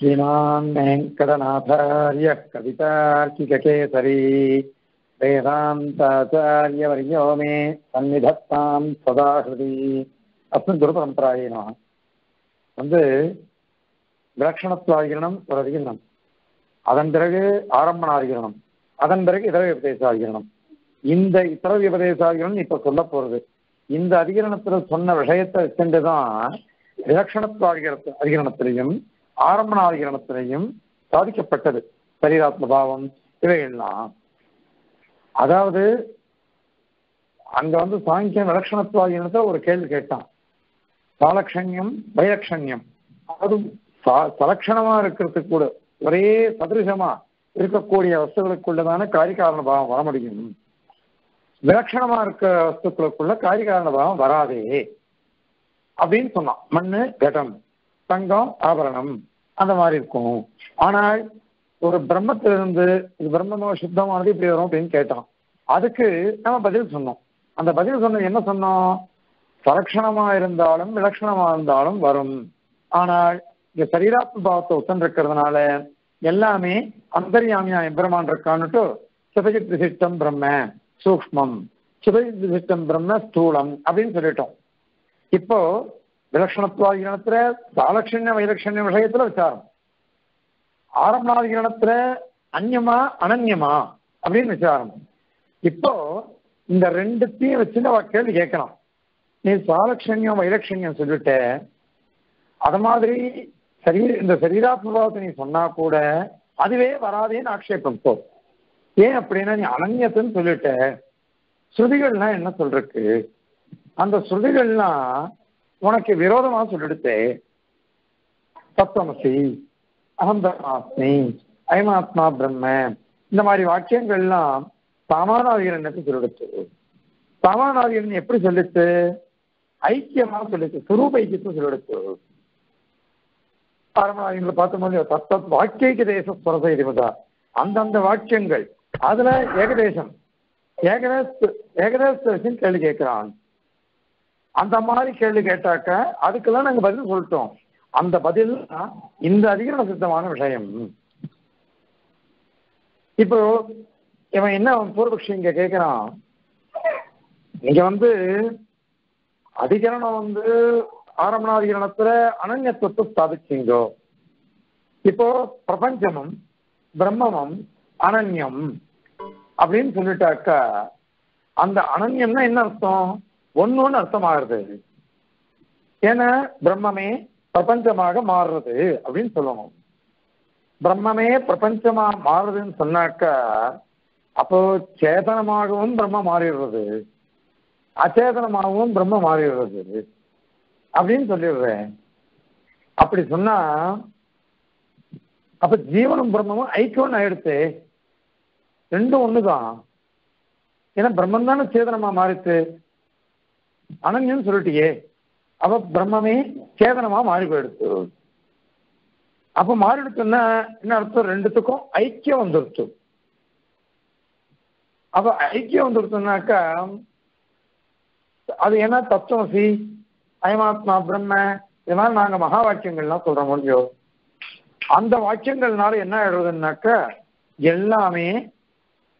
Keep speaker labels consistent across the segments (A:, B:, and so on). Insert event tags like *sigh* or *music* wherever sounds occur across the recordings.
A: श्रीमान् वेङ्कटनाथार्यः कवितार्किककेसरी वेदान्ताचार्यवर्यो मे सन्निधत्तां सदा हृदि अस्मिन् குருபரம்பராயே நம வந்து விலட்சணத்துவாகிரணம் ஒரு அதிகரணம் அதன் பிறகு ஆரம்பணாதிகரணம் அதன் பிறகு இதர உபதேசாதிகரணம் இந்த இதர உபதேசாதிகரணம் இப்ப சொல்ல போறது இந்த அதிகரணத்துல சொன்ன விஷயத்தை வச்சுட்டுதான் விலட்சணத்துவாதிகரண அதிகரணத்திலையும் ஆரம்பணாதிகரணத்திலையும் சாதிக்கப்பட்டது. சரீராத்ம பாவம் இவையெல்லாம். அதாவது அங்க வந்து சாங்கியம் விலட்சணத்துவாதிகரணத்தை ஒரு கேள்வி கேட்டான். சாலக்ஷண்யம் வைலக்ஷண்யம். அதுவும் சலக்ஷணமா இருக்கிறதுக்கு கூட ஒரே சதிருஷமா இருக்கக்கூடிய வஸ்துகளுக்குள்ளதான காரிகாரண பாவம் வர முடியும். விலட்சணமா இருக்க வஸ்துக்களுக்குள்ள காரிகாரண பாவம் வராதே. அப்படின்னு சொன்னான். மண்ணு கடம் தங்கம் ஆபரணம். அந்த மாதிரி இருக்கும். ஆனால் ஒரு பிரம்மத்திலிருந்து இது பிரம்மமோ சுத்தமானது இப்படி வரும் அப்படின்னு கேட்டான். அதுக்கு நம்ம பதில் சொன்னோம். அந்த பதில் சொன்ன என்ன சொன்னோம்? சலக்ஷணமா இருந்தாலும் விலட்சணமா இருந்தாலும் வரும். ஆனால் இங்க சரீராத்ம பாவத்தை உத்தன்றிருக்கிறதுனால எல்லாமே அந்தர்யாமியா எம்பெருமான் இருக்கான்னுட்டு சிவஜித் விசிஷ்டம் பிரம்ம சூக்மம். சிவஜித் விசிஷ்டம் பிரம்ம ஸ்தூலம் அப்படின்னு சொல்லிட்டோம். இப்போ விலட்சணத்துவாதிகரணத்துல சாலட்சண்ய வைலட்சண்ய விஷயத்துல விசாரம். ஆரம்பாதிகரணத்துல அந்யமா அனன்யமா அப்படின்னு விசாரம். இப்போ இந்த ரெண்டுத்தையும் வச்சு நம்ம கேள்வி கேட்கலாம் நீ சாலட்சண்யம் வைலட்சண்யம் சொல்லிட்ட அது மாதிரி சரீர இந்த சரீராத்மபாவத்தை நீ சொன்னா கூட அதுவே வராதேன்னு ஆக்ஷேபம் போ ஏன் அப்படின்னா நீ அனன்யத்துன்னு சொல்லிட்ட ஸ்ருதிகள்லாம் என்ன சொல்றக்கு அந்த ஸ்ருதிகள்லாம் உனக்கு விரோதமா சொல்லிடுத்து. தத்துவமசி அகம் பிரம்மாஸ்மி அயமாத்மா பிரம்ம. இந்த மாதிரி வாக்கியங்கள்லாம் சாமானாதிகரண்யத்தை சொல்லிடுச்சு சமானாதிகரன் எப்படி சொல்லிச்சு ஐக்கியமா சொல்லிச்சு சுரூப ஐக்கியத்தை சொல்லிடுச்சு பரமாதிகளை பார்த்தோம் தத்த வாக்கியக்கு தேச ஸ்வரச இதுமதா அந்தந்த வாக்கியங்கள். அதுல ஏகதேசம். ஏகதேச ஏகதேச கேள்வி கேட்கிறான். அந்த மாதிரி கேள்வி கேட்டாக்க அதுக்கெல்லாம் நாங்க பதில் சொல்லிட்டோம். அந்த பதில் இந்த அதிகரண சித்தமான விஷயம். இப்போ இவன் என்ன பூர்வபக்ஷி இங்க கேட்கிறான் இங்க வந்து அதிகரணம் வந்து ஆரம்பணாதிகரணத்துல அனன்யத்துவத்தை ஸ்தாபிச்சிங்கோ இப்போ பிரபஞ்சமும் பிரம்மமும் அனன்யம் அப்படின்னு சொல்லிட்டாக்க அந்த அனன்யம்னா என்ன அர்த்தம்? ஒன்னு அர்த்தமாகிறது. ஏன்னா பிரம்மமே பிரபஞ்சமாக மாறுறது அப்படின்னு சொல்லணும். பிரம்மமே பிரபஞ்சமா மாறுறதுன்னு சொன்னாக்கா அப்போ சேதனமாகவும் பிரம்ம மாறிடுறது. அச்சேதனமாகவும் பிரம்ம மாறிடுறது. அப்படின்னு சொல்லிடுறேன். அப்படி சொன்னா அப்ப ஜீவனும் பிரம்மமும் ஐக்கியம்னு ஆயிடுத்து ரெண்டும் ஒண்ணுதான். ஏன்னா பிரம்மன் தானே சேதனமா மாறித்து அனன்யம் சொல்லிட்டியே. அவ பிரம்மமே சேதனமா மாறி போயிடுத்து அப்ப மாறிடுச்சுன்னா என்ன அர்த்தம்? ரெண்டுத்துக்கும் ஐக்கியம் வந்துருச்சு. அப்ப ஐக்கியம் வந்துருச்சுனாக்கா அது என்ன தத்துவசி அயமாத்மா பிரம்ம இதனால நாங்க மகா வாக்கியங்கள்லாம் சொல்றோம் முடியும் அந்த வாக்கியங்கள்னால என்ன ஆயிடுறதுனாக்க எல்லாமே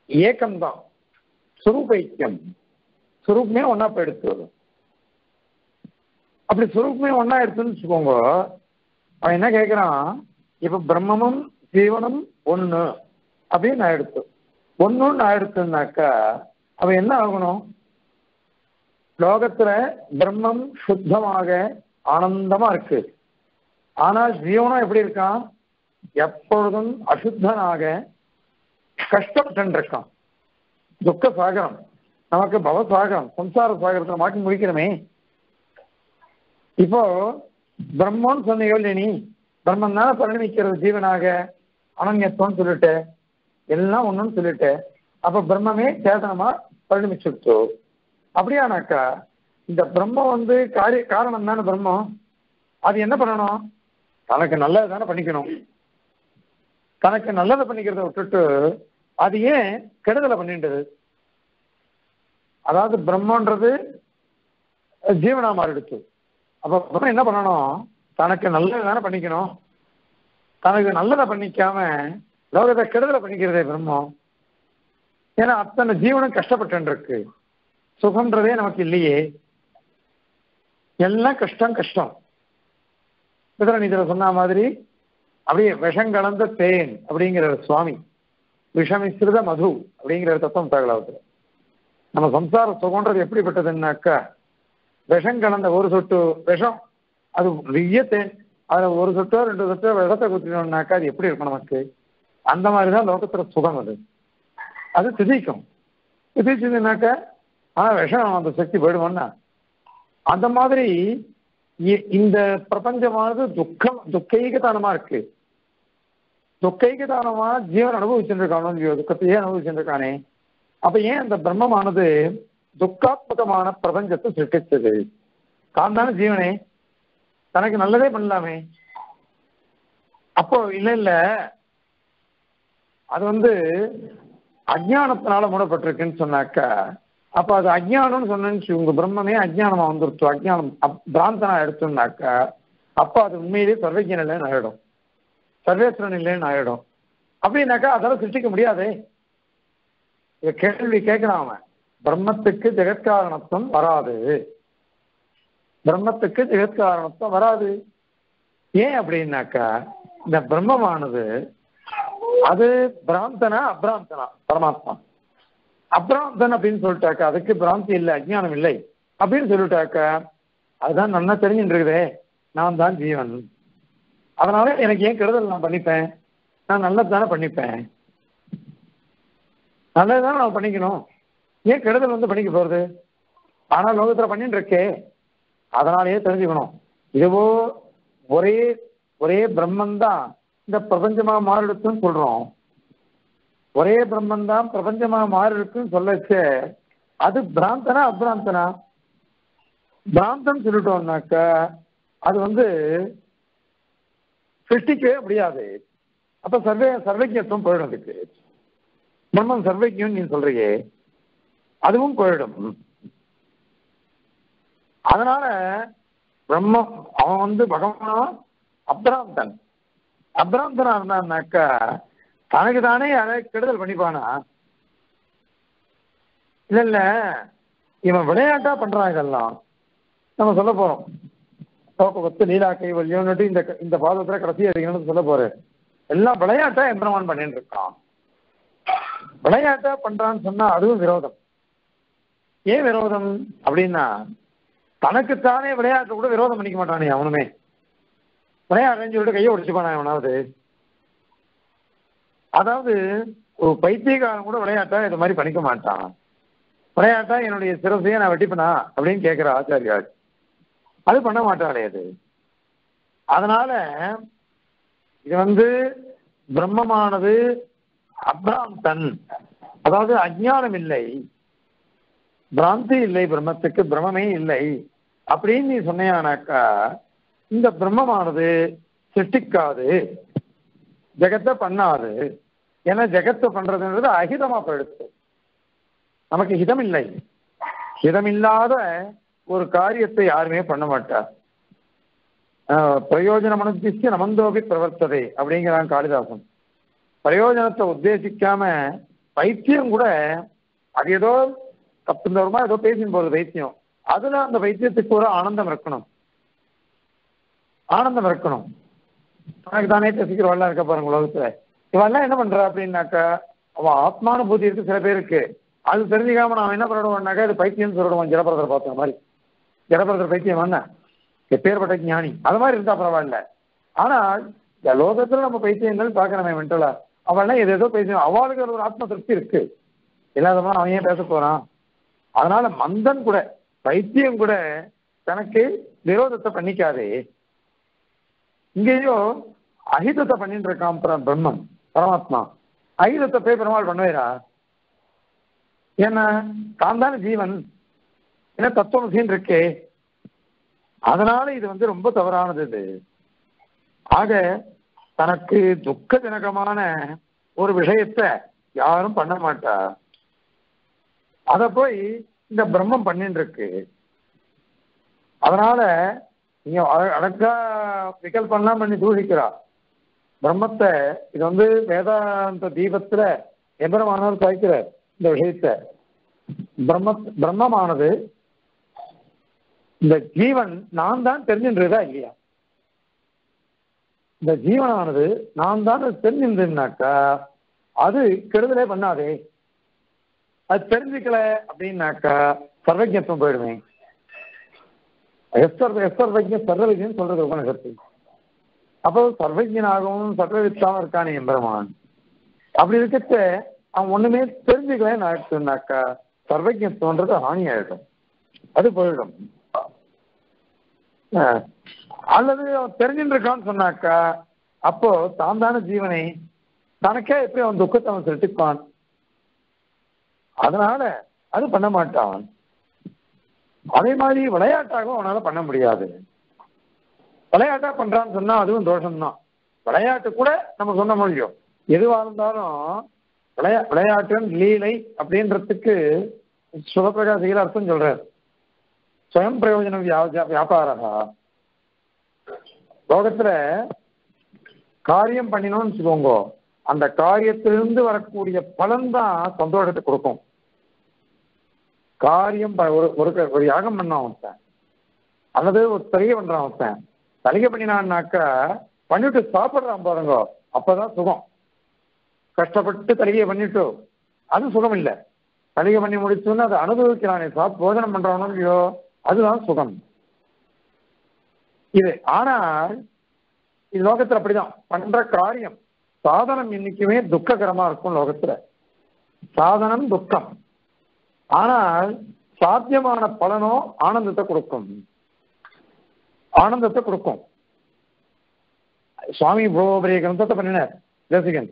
A: ஏக்கம்தான். சுரூப ஐக்கியம். சுரூபமே ஒன்னா போயிடுச்சு. அப்படி சுரூபமே ஒன்னா எடுத்துன்னு வச்சுக்கோங்க. அவன் என்ன கேட்கிறான் இப்ப பிரம்மமும் ஜீவனும் ஒண்ணு அப்படின்னு ஆயிடுத்து நான் ஆயிடுத்துனாக்கா அவன் என்ன ஆகணும்? லோகத்துல பிரம்மம் சுத்தமாக ஆனந்தமா இருக்கு. ஆனால் ஜீவனம் எப்படி இருக்கான்? எப்பொழுதும் அசுத்தனாக கஷ்டப்பட்டு இருக்கான் துக்க சாகரம் நமக்கு பவ சாகரம் சம்சார சாகரத்தை மாட்டி முடிக்கிறோமே. இப்போ பிரம்மன்னு சொன்னீங்க இல்லையா நீ பிரம்மன் தானே பரிணமிக்கிறது ஜீவனாக அனன்யத்துவம்னு சொல்லிட்டு எல்லாம் ஒண்ணுன்னு சொல்லிட்டு அப்ப பிரம்மமே சேதனமா பரிணமிச்சுட்டு அப்படியானாக்கா இந்த பிரம்மம் வந்து காரிய காரணம் தானே பிரம்மம். அது என்ன பண்ணணும்? தனக்கு நல்லது தானே பண்ணிக்கணும். தனக்கு நல்லதை பண்ணிக்கிறத விட்டுட்டு அது ஏன் கெடுதலை பண்ணின்றது? அதாவது பிரம்மன்றது ஜீவனா மாறிடுச்சு. அப்ப பிரம்மம் என்ன பண்ணணும்? தனக்கு நல்லது தானே பண்ணிக்கணும். தனக்கு நல்லதை பண்ணிக்காம லோகத்தை கெடுதலை பண்ணிக்கிறதே பிரம்மம். ஏன்னா அத்தனை ஜீவனும் கஷ்டப்பட்டு இருக்கு. சுகம்ன்றதே நமக்கு இல்லையே. எல்லாம் கஷ்டம் கஷ்டம். இதுல சொன்ன மாதிரி அப்படியே விஷம் கலந்த தேன் அப்படிங்கிற சுவாமி. விஷமிஸ்ருத மது அப்படிங்கிற தத்துவம் தகவலத்தில் நம்ம சம்சார சுகன்றது எப்படிப்பட்டதுன்னாக்கா விஷம் கலந்த ஒரு சொட்டு விஷம். அது நிறைய அதில் ஒரு சொட்டோ ரெண்டு சொட்டோ விஷத்தை குத்தினோம்னாக்கா அது எப்படி இருக்கும் நமக்கு? அந்த மாதிரிதான் லோகத்துல சுகம் அது. அது திதிக்கும். திதிச்சதுனாக்கா ஆனால் விஷம் அந்த சக்தி போயிடுவோம்னா அந்த மாதிரி இ- இந்த பிரபஞ்சமானது துக்கம் துக்கைகதானமா இருக்கு. துக்கைகதானமா ஜீவன் அனுபவிச்சுட்டு இருக்கானோ இல்லையோ துக்கத்தையே அனுபவிச்சுட்டு இருக்கானே. அப்ப ஏன் அந்த பிரம்மமானது துக்காத்மகமான பிரபஞ்சத்தை சிருஷ்டிச்சது காந்தான ஜீவனே? தனக்கு நல்லதே பண்ணலாமே. அப்போ இல்ல இல்ல. அது வந்து அஜ்ஞானத்தினால மூடப்பட்டிருக்குன்னு சொன்னாக்கா அப்ப அது அஜ்ஞானம்னு சொன்னு உங்க பிரம்மமே அஜ்ஞானமா வந்துருச்சு. அஜ்ஞானம் அப்- பிராந்தனா எடுத்தோம்னாக்க அப்ப அது உண்மையிலேயே சர்வஜன் இல்லைன்னு ஆயிடும். சர்வேஸ்வரன் இல்லைன்னு ஆயிடும். அப்படின்னாக்கா அதெல்லாம் சிருஷ்டிக்க முடியாதே. இதை கேள்வி கேட்கலாம் அவன். பிரம்மத்துக்கு ஜெகத்காரணத்துவம் வராது. பிரம்மத்துக்கு ஜெகத்காரணத்துவம் வராது. ஏன் அப்படின்னாக்கா இந்த பிரம்மமானது அது பிராந்தனா அப்ராந்தனா? பரமாத்மா. அப்ராந்தன் அப்படின்னு சொல்லிட்டாக்கா அதுக்கு பிராந்தி இல்லை அஜ்ஞானம் இல்லை. அப்படின்னு சொல்லிட்டாக்கா அதுதான் நல்லா தெரிஞ்சுட்டு இருக்குதே நான் தான் ஜீவன். அதனால எனக்கு ஏன் கெடுதல் நான் பண்ணிப்பேன்? நான் நல்லது தானே பண்ணிப்பேன்? நல்லது தானே நான் பண்ணிக்கணும்? ஏன் கெடுதல் வந்து பண்ணிக்க போறது? ஆனால் லோகத்துல பண்ணிட்டு இருக்கே. அதனாலேயே தெரிஞ்சுக்கணும். இதுவோ ஒரே ஒரே பிரம்மன் தான் இந்த பிரபஞ்சமா மாறிடுச்சுன்னு சொல்றோம். ஒரே பிரம்மன் தான் பிரபஞ்சமா மாறிடுச்சுன்னு சொல்லச்சு. அது பிராந்தனா அபிராந்தனா? பிராந்தம் சொல்லிட்டோம்னாக்கா அது வந்து சிருஷ்டிக்கவே முடியாது. அப்ப சர்வே சர்வஜத்துவம் போயிடும் அதுக்கு பிரம்மன் சர்வஜம் நீ சொல்றியே அதுவும் போயிடும் அதனால பிரம்ம அவன் வந்து பகவான் அப்ராந்தன் அப்ராந்தனா இருந்தான்னாக்கா தனக்கு தானே அதை கெடுதல் பண்ணிப்பானா? இல்ல இல்ல இவன் விளையாட்டா பண்றான் இதெல்லாம். நம்ம சொல்ல போறோம். தோக்கத்து லீலா கைவல்யம்னுட்டு இந்த இந்த பாதத்துல கடைசி அறிக்கணும்னு சொல்ல போறேன். எல்லாம் விளையாட்டா எம்பிரமான் பண்ணிட்டு இருக்கான். விளையாட்டா பண்றான்னு சொன்னா அதுவும் விரோதம். ஏன் விரோதம் அப்படின்னா தனக்குத்தானே விளையாட்டு கூட விரோதம் பண்ணிக்க மாட்டானே அவனுமே. விளையாடுறேன்னு சொல்லிட்டு கையை உடைச்சுப்பானா அவனாவது அதாவது ஒரு பைத்தியக்காரன் கூட விளையாட்டா இது மாதிரி பண்ணிக்க மாட்டான். விளையாட்டா என்னுடைய சிரசையை நான் வெட்டிப்பனா அப்படின்னு கேட்கிற ஆச்சாரியார். அது பண்ண மாட்டாளே அது. அதனால இது வந்து பிரம்மமானது அப்ராம் தன் அதாவது அஜ்ஞானம் இல்லை பிராந்தி இல்லை பிரம்மத்துக்கு பிரம்மமே இல்லை. அப்படின்னு நீ சொன்னியானாக்கா இந்த பிரம்மமானது சிருஷ்டிக்காது ஜெகத்தை பண்ணாது. ஏன்னா ஜெகத்தை பண்றதுன்றது அஹிதமா போயிடுச்சு நமக்கு ஹிதம் இல்லை ஹிதமில்லாத ஒரு காரியத்தை யாருமே பண்ண மாட்டார். ஆஹ் பிரயோஜன நமந்தோபி பிரவர்த்ததை அப்படிங்கிறான் காளிதாசன். பிரயோஜனத்தை உத்தேசிக்காம பைத்தியம் கூட அது ஏதோ தப்பு தவறுமா ஏதோ பேசின்னு போறது வைத்தியம். அதுல அந்த பைத்தியத்துக்கு ஒரு ஆனந்தம் இருக்கணும். ஆனந்தம் இருக்கணும். தனக்கு தானே ரசிக்கிறவெல்லாம் இருக்க பாருங்க உலகத்துல. இவெல்லாம் என்ன பண்ற அப்படின்னாக்கா அவன் ஆத்மானுபூதி இருக்கு சில பேருக்கு அது தெரிஞ்சுக்காம நான் என்ன பண்ணிடுவோம்னாக்கா இது பைத்தியம் சொல்லிடுவான் ஜலபரதர் பார்த்த மாதிரி. ஜலபரதர் பைத்தியம் என்ன? எப்பேற்பட்ட ஞானி. அது மாதிரி இருந்தா பரவாயில்ல. ஆனால் இந்த லோகத்துல நம்ம பைத்தியங்கள் பார்க்கணுமே மென்டலா அவள்லாம் எது ஏதோ பைத்தியம் அவளுக்கு ஒரு ஆத்ம திருப்தி இருக்கு. இல்லாதவன் அவன் ஏன் பேச போறான்? அதனால மந்தன் கூட பைத்தியம் கூட தனக்கு விரோதத்தை பண்ணிக்காதே. இங்கேயோ அஹிதத்தை பண்ணிட்டு இருக்கான் பிரம்மன் பரமாத்மா. அகிதத்தை போய் பெருமாள் பண்ணுவேரா? ஏன்னா தான் தானே ஜீவன். ஏன்னா தத்துவம் இருக்கே. அதனால இது வந்து ரொம்ப தவறானது இது. ஆக தனக்கு துக்கஜனகமான ஒரு விஷயத்தை யாரும் பண்ண மாட்டா. அதை போய் இந்த பிரம்மம் பண்ணிட்டு இருக்கு அதனால நீங்க அழ- அழகா விகல்பம்லாம் பண்ணி தூஷிக்கிறா பிரம்மத்தை இது வந்து வேதாந்த தீபத்துல எம்பெருமானவர் சாய்க்கிறார் இந்த விஷயத்தை. பிரம்ம பிரம்மமானது இந்த ஜீவன் நான் தான் தெரிஞ்சுன்றதா இல்லையா? இந்த ஜீவனானது நான் தான் தெரிஞ்சிருந்தேன்னாக்கா அது கெடுதலே பண்ணாதே. அது தெரிஞ்சுக்கல அப்படின்னாக்கா சர்வஜத்துவம் போயிடுவேன் எஸ்வர் எஸ்வர்வஜ சர்வவிஜன் சொல்றது உபனிஷத்து அப்போ சர்வஜனாகவும் சர்வவித்தாவும் இருக்கானே எம்பெருமான். அப்படி இருக்கச்ச அவன் ஒண்ணுமே தெரிஞ்சுக்கலன்னு ஆயிடுச்சுனாக்கா சர்வஜத்துவன்றது ஹானி ஆயிடும் அது போயிடும். அல்லது அவன் தெரிஞ்சுட்டு இருக்கான்னு சொன்னாக்கா அப்போ தான் தானே ஜீவனை தனக்கே எப்படி அவன் துக்கத்தை அவன் செலுத்திப்பான். அதனால அது பண்ண மாட்டான். அதே மாதிரி விளையாட்டாகவும் அவனால பண்ண முடியாது. விளையாட்டா பண்றான்னு சொன்னா அதுவும் தோஷம்தான். விளையாட்டு கூட நம்ம சொன்ன முடியும் எதுவா இருந்தாலும் விளையா விளையாட்டுன்னு லீலை அப்படின்றதுக்கு சுகப்பிரகாசிகள் அர்த்தம் சொல்றார். சுயம் பிரயோஜனம் வியா- வியாபாரா லோகத்துல காரியம் பண்ணினோம்னு வச்சுக்கோங்க. அந்த காரியத்திலிருந்து வரக்கூடிய பலன் தான் சந்தோஷத்தை கொடுக்கும். காரியம் ப- ஒரு ஒரு ஒரு யாகம் பண்ணான் ஒருத்தன் அல்லது ஒரு தலிகை பண்றான் ஒருத்தன் தலிகை பண்ணினான்னாக்கா பண்ணிட்டு சாப்பிடுறான் பாருங்க. அப்பதான் சுகம். கஷ்டப்பட்டு தலிகையை பண்ணிட்டு அது சுகம் இல்லை. தலிகை பண்ணி முடிச்சோன்னு அதை அனுபவிக்கிறானே சாப் போஜனம் பண்றானோ இல்லையோ அதுதான் சுகம். இது ஆனால் இது லோகத்தில் அப்படிதான். பண்ற காரியம் சாதனம் இன்னைக்குமே துக்ககரமா இருக்கும் லோகத்துல. சாதனம் துக்கம். ஆனால் சாத்தியமான பலனோ ஆனந்தத்தை கொடுக்கும். ஆனந்தத்தை கொடுக்கும். சுவாமி இவ்வளவு பெரிய கிரந்தத்தை பண்ணினார். ரசிகன்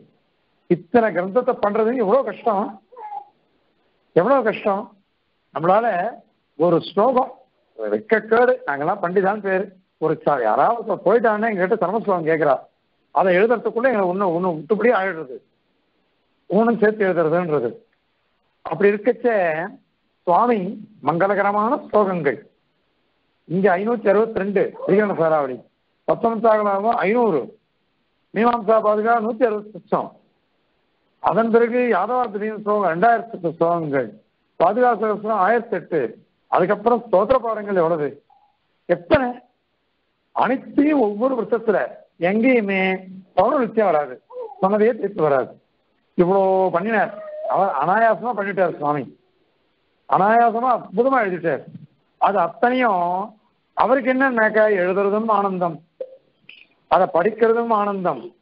A: இத்தனை கிரந்தத்தை பண்றது எவ்வளவு கஷ்டம்? எவ்வளவு கஷ்டம்? நம்மளால ஒரு ஸ்லோகம் வெக்கக்கேடு நாங்கெல்லாம் பண்டிதான் பேர். ஒரு யாராவது போயிட்டான்னு எங்ககிட்ட சரமஸ்லோகம் கேட்கிறா அதை எழுதுறதுக்குள்ள எங்களை ஒண்ணு ஒண்ணு விட்டுபடி ஆயிடுறது. ஊனும் சேர்த்து எழுதுறதுன்றது. அப்படி இருக்கச்ச சுவாமி மங்களகரமான ஸ்லோகங்கள். இங்க ஐநூத்தி அறுபத்தி ரெண்டு அதிகரண சாராவளி பத்தொன்பதாகலாவும் ஐநூறு. மீமாம்சா பாதுகா நூத்தி அறுபத்தி லட்சம் அதன் பிறகு யாதவார்த்தின் ஸ்லோகம் ரெண்டாயிரத்தி எட்டு ஸ்லோகங்கள். பாதுகா சகஸ்ரம் ஆயிரத்தி எட்டு. அதுக்கப்புறம் ஸ்தோத்திர பாடங்கள் எவ்வளவு? எத்தனை? அனைத்தையும் ஒவ்வொரு வருஷத்துல எங்கேயுமே பௌர்ணமிச்சம் வராது. சொன்னதையே தீர்த்து வராது. இவ்வளோ பண்ணினார். அவர் அனாயாசமா பண்ணிட்டார் சுவாமி. அனாயாசமா அற்புதமா எழுதிட்டார். அது அத்தனையும் அவருக்கு என்னன்னாக்கா எழுதுறதும் ஆனந்தம். அதை படிக்கிறதும் ஆனந்தம்.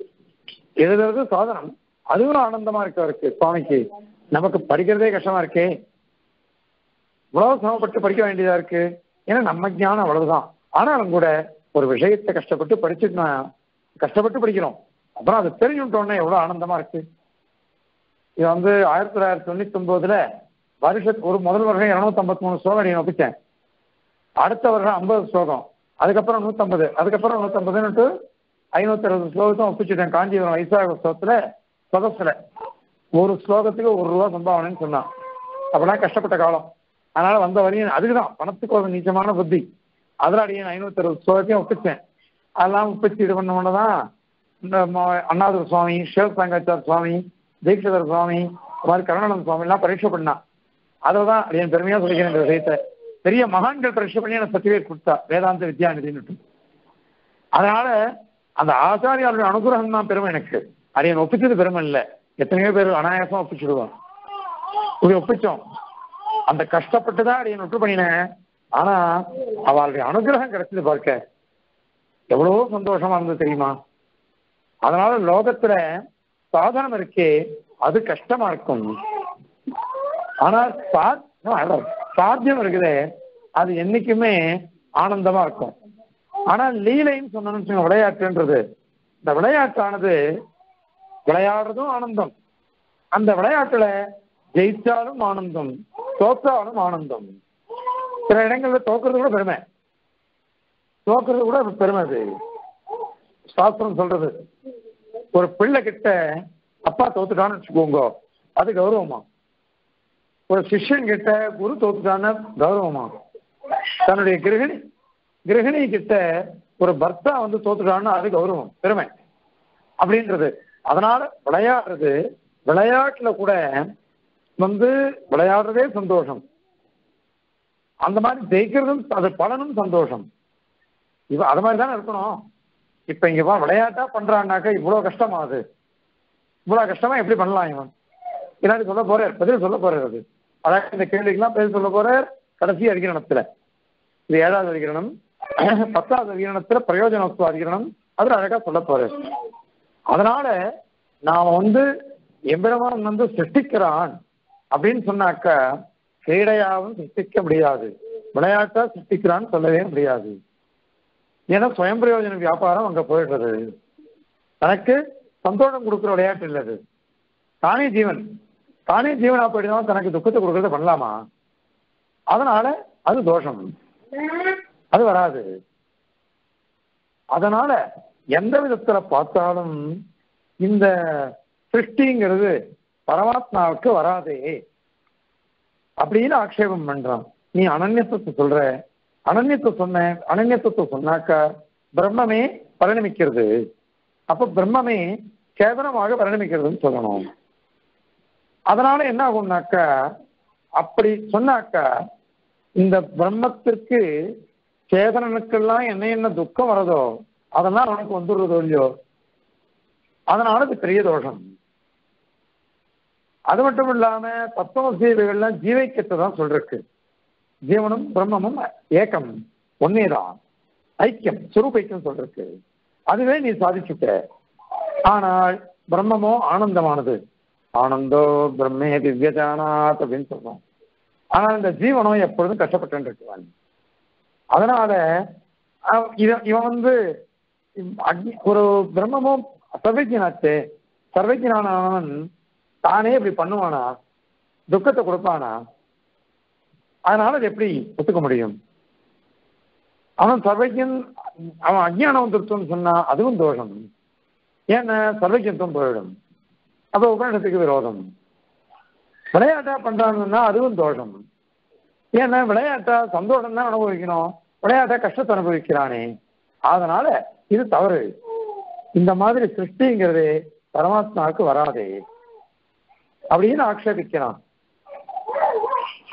A: எழுதுறது சாதனம். அதுவும் ஆனந்தமா இருக்கு அவருக்கு சுவாமிக்கு. நமக்கு படிக்கிறதே கஷ்டமா இருக்கே. இவ்வளவு சிரமப்பட்டு படிக்க வேண்டியதா இருக்கு. ஏன்னா நம்ம ஞானம் அவ்வளவுதான். ஆனாலும் கூட ஒரு விஷயத்தை கஷ்டப்பட்டு படிச்சுட்டு நான் கஷ்டப்பட்டு படிக்கிறோம். அப்புறம் அது தெரிஞ்சுட்டோன்னே எவ்வளவு ஆனந்தமா இருக்கு. இது வந்து ஆயிரத்தி தொள்ளாயிரத்தி தொண்ணூத்தி ஒன்பதுல வருஷத்து ஒரு முதல் வருஷம் இருநூத்தி ஐம்பத்தி மூணு ஸ்லோகம் நீ ஒப்பிச்சேன் அடுத்த வருஷம் ஐம்பது ஸ்லோகம். அதுக்கப்புறம் நூத்தம்பது. அதுக்கப்புறம் நூத்தம்பதுன்னுட்டு ஐநூத்தி அறுபது ஸ்லோகத்தையும் ஒப்பிச்சுட்டேன். காஞ்சிபுரம் வைசாக ஸ்லோகத்துல சதஸ்ல ஒரு ஸ்லோகத்துக்கு ஒரு ரூபா சம்பாவனைன்னு சொன்னான். அப்பெல்லாம் கஷ்டப்பட்ட காலம். அதனால வந்த வரையும் அதுக்குதான். பணத்துக்கு ஒரு நீச்சமான புத்தி. அதில் அடியேன் ஐநூத்தி அறுபது ஸ்லோகத்தையும் ஒப்பிச்சேன். அதெல்லாம் ஒப்பிச்சு இது பண்ண தான் இந்த ம- அண்ணாதுர சுவாமி சிவசங்காச்சார் சுவாமி தீட்சிதர் சுவாமி அது மாதிரி கருணானந்த சுவாமி எல்லாம் பரீட்சை பண்ணான் அதை தான் என் பெருமையா சொல்லிக்கிறேன் இந்த விஷயத்தை. பெரிய மகான்கள் பரீட்சை பண்ணி எனக்கு சர்டிஃபிகேட் கொடுத்தா வேதாந்த வித்யாநிதினு அதனால அந்த ஆச்சாரியாருடைய அனுகிரகம் தான் பெருமை எனக்கு. அடியன் ஒப்பிச்சது பெருமை இல்லை. எத்தனையோ பேர் அனாயாசம் ஒப்பிச்சுடுவோம் இப்படி ஒப்பிச்சோம். அந்த கஷ்டப்பட்டு தான் அடியன் ஒட்டு பண்ணினேன். ஆனா அவளுடைய அனுகிரகம் கிடைச்சது பார்க்க. எவ்வளவோ சந்தோஷமா இருந்தது தெரியுமா? அதனால லோகத்துல சாதனம் இருக்கே அது கஷ்டமா இருக்கும். ஆனா சா- சாத்தியம் இருக்குதே அது என்னைக்குமே ஆனந்தமா இருக்கும். ஆனா லீலைன்னு சொன்னோம்னு விளையாட்டுன்றது. இந்த விளையாட்டானது விளையாடுறதும் ஆனந்தம். அந்த விளையாட்டுல ஜெயிச்சாலும் ஆனந்தம் தோற்றாலும் ஆனந்தம். சில இடங்கள்ல தோக்குறது கூட பெருமை. தோக்குறது கூட பெருமை அது. சாஸ்திரம் சொல்றது ஒரு பிள்ளை கிட்ட அப்பா தோத்துட்டான்னு வச்சுக்கோங்க அது கௌரவமா? ஒரு சிஷ்யன் கிட்ட குரு தோத்துட்டான்னு கௌரவமா? தன்னுடைய கிரகிணி கிரகிணி கிட்ட ஒரு பர்த்தா வந்து தோத்துட்டான்னு அது கௌரவம் பெருமை. அப்படின்றது. அதனால விளையாடுறது விளையாட்டுல கூட வந்து விளையாடுறதே சந்தோஷம். அந்த மாதிரி ஜெயிக்கிறதும் அது பலனும் சந்தோஷம். இவ அது மாதிரி தானே இருக்கணும். இப்ப இங்க வா விளையாட்டா பண்றான்னாக்கா இவ்வளவு கஷ்டமா அது. இவ்வளவு கஷ்டமா எப்படி பண்ணலாம் இவன்? பின்னாடி சொல்ல போறார் பதில் சொல்ல போறார் அது. அதாவது இந்த கேள்விக்கெல்லாம் பதில் சொல்ல போறார் கடைசி அதிகரணத்துல. இது ஏழாவது அதிகரணம். *clears throat* பத்தாவது அதிகரணத்துல பிரயோஜனத்துவ அதிகரணம். அதுல அழகா சொல்ல போறார். அதனால நாம வந்து எம்பிரமான் வந்து சிருஷ்டிக்கிறான் அப்படின்னு சொன்னாக்கா கிரீடையாவும் சிருஷ்டிக்க முடியாது. விளையாட்டா சிருஷ்டிக்கிறான்னு சொல்லவே முடியாது. ஏன்னா சுயம் பிரயோஜன வியாபாரம் அங்க போயிடுறது. தனக்கு சந்தோஷம் கொடுக்குற விளையாட்டு இல்லை அது. தானே ஜீவன். தானே ஜீவனா போயிட்டு தனக்கு துக்கத்தை கொடுக்கறத பண்ணலாமா? அதனால அது தோஷம். அது வராது. அதனால எந்த விதத்துல பார்த்தாலும் இந்த சிருஷ்டிங்கிறது பரமாத்மாவுக்கு வராதே அப்படின்னு ஆக்ஷேபம் பண்றான். நீ அனன்யத்தை சொல்ற அனன்யத்தை சொன்ன அனன்யத்துவத்தை சொன்னாக்கா பிரம்மமே பரிணமிக்கிறது. அப்ப பிரம்மமே சேதனமாக பரிணமிக்கிறதுன்னு சொல்லணும். அதனால என்ன ஆகும்னாக்கா அப்படி சொன்னாக்கா இந்த பிரம்மத்திற்கு சேதனனுக்கெல்லாம் என்ன என்ன துக்கம் வரதோ அதெல்லாம் அவனுக்கு வந்துடுறதோ இல்லையோ அதனால அது பெரிய தோஷம். அது மட்டும் இல்லாம தத்துவ சேவைகள்லாம் ஜீவைக்கத்தை தான் சொல்றேன் ஜீவனும் பிரம்மமும் ஏக்கம் ஒன்னேதான். ஐக்கியம் சுரூபைக்கம் சொல்றதுக்கு. அதுவே நீ சாதிச்சுட்ட. ஆனால் பிரம்மமோ ஆனந்தமானது. ஆனந்தோ பிரம்மே திவ்யஜானாத் அப்படின்னு சொல்றோம். ஆனால் இந்த ஜீவனம் எப்பொழுதும் கஷ்டப்பட்டு இருக்குவான் அதனால இவன் இவன் வந்து அக்னி ஒரு பிரம்மமும் சர்வஜனாச்சே சர்வஜனானவன் தானே இப்படி பண்ணுவானா? துக்கத்தை கொடுப்பானா? அதனால அது எப்படி ஒத்துக்க முடியும்? அவன் சர்வஜன் அவன் அஜ்ஞானம் திருத்தம்னு சொன்னா அதுவும் தோஷம். ஏன்னா சர்வஜத்துவம் போயிடும். அப்ப உபநிடத்துக்கு விரோதம். விளையாட்டா பண்றாங்கன்னா அதுவும் தோஷம். ஏன்னா விளையாட்டா சந்தோஷம் தான் அனுபவிக்கணும். விளையாட்டா கஷ்டத்தை அனுபவிக்கிறானே. அதனால இது தவறு. இந்த மாதிரி சிருஷ்டிங்கிறது பரமாத்மாவுக்கு வராதே. அப்படின்னு ஆக்ஷேபிக்கிறான்.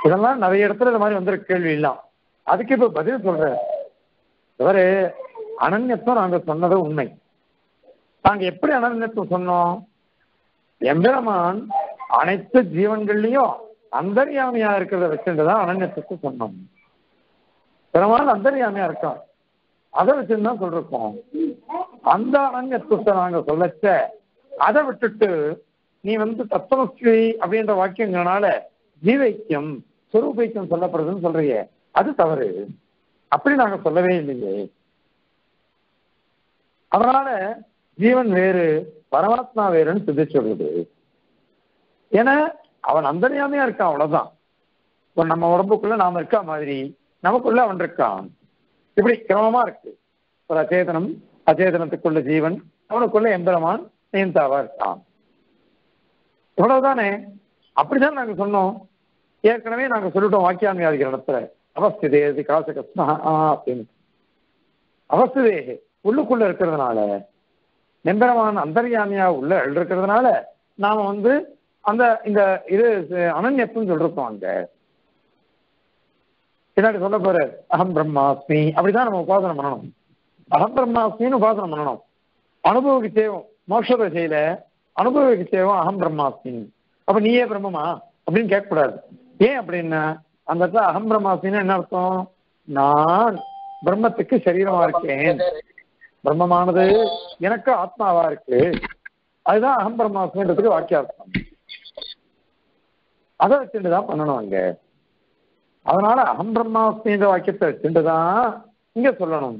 A: இதெல்லாம் நிறைய இடத்துல இந்த மாதிரி வந்திருக்க கேள்வி எல்லாம் அதுக்கு இப்ப பதில் சொல்றேன். இவரு அனன்யத்துவம் நாங்க சொன்னது உண்மை. நாங்க எப்படி அனன்யத்துவம் சொன்னோம்? எம்பெருமான் அனைத்து ஜீவன்கள்லயும் அந்தர்யாமியா இருக்கிறத வச்சுட்டுதான் அனன்யத்துக்கு சொன்னோம். பெருமாள் அந்தர்யாமியா இருக்கான் அதை வச்சுதான் தான் சொல்றோம் அந்த அனன்யத்துவத்தை நாங்க சொல்லச்ச அதை விட்டுட்டு நீ வந்து தத்துவஸ்ரீ அப்படின்ற வாக்கியங்களால ஜீவைக்கியம் சுரூபைக்கியம் சொல்லப்படுதுன்னு சொல்றியே அது தவறு. அப்படி நாங்க சொல்லவே இல்லையே. அதனால ஜீவன் வேறு பரமாத்மா வேறுன்னு சித்தி சொல்றது ஏன்னா அவன் அந்தரியாமையா இருக்கான் அவ்வளவுதான். நம்ம உடம்புக்குள்ள நாம இருக்கா மாதிரி? நமக்குள்ள அவன் இருக்கான். இப்படி கிரமமா இருக்கு. ஒரு அச்சேதனம் அச்சேதனத்துக்குள்ள ஜீவன் அவனுக்குள்ள எம்பெருமான் நியந்தாவா இருக்கான். இவ்வளவுதானே? அப்படிதான் நாங்க சொன்னோம். ஏற்கனவே நாங்கள் சொல்லிட்டோம் வாக்கியாமியாதிக்கிற இடத்துல அவஸ்திதே காச கஸ்மா அப்படின்னு. அவஸ்திதே உள்ளுக்குள்ள இருக்கிறதுனால நெம்பரமான அந்தர்யாமியா உள்ள இருக்கிறதுனால நாம வந்து அந்த இந்த இது அனன்யத்துன்னு சொல்றோம் அங்க. பின்னாடி சொல்ல போற அகம் பிரம்மாஸ்மி அப்படிதான் நம்ம உபாசனை பண்ணணும். அகம் பிரம்மாஸ்மின்னு உபாசனை பண்ணணும். அனுபவிக்கு தேவம் மோட்ச தசையில அனுபவிக்கு தேவம் அகம் பிரம்மாஸ்மி. அப்ப நீயே பிரம்மமா அப்படின்னு கேட்கக்கூடாது. ஏன் அப்படின்னா அந்த இடத்துல அகம் பிரம்மாசின்னு என்ன அர்த்தம்? நான் பிரம்மத்துக்கு சரீரமா இருக்கேன். பிரம்மமானது எனக்கு ஆத்மாவா இருக்கு. அதுதான் அகம் பிரம்மாஸ்மின்றதுக்கு வாக்கியார்த்தம். அதை வச்சுட்டு தான் பண்ணணும் அங்க. அதனால அகம் பிரம்மாஸ்மின்ற வாக்கியத்தை வச்சுட்டு தான் இங்க சொல்லணும்.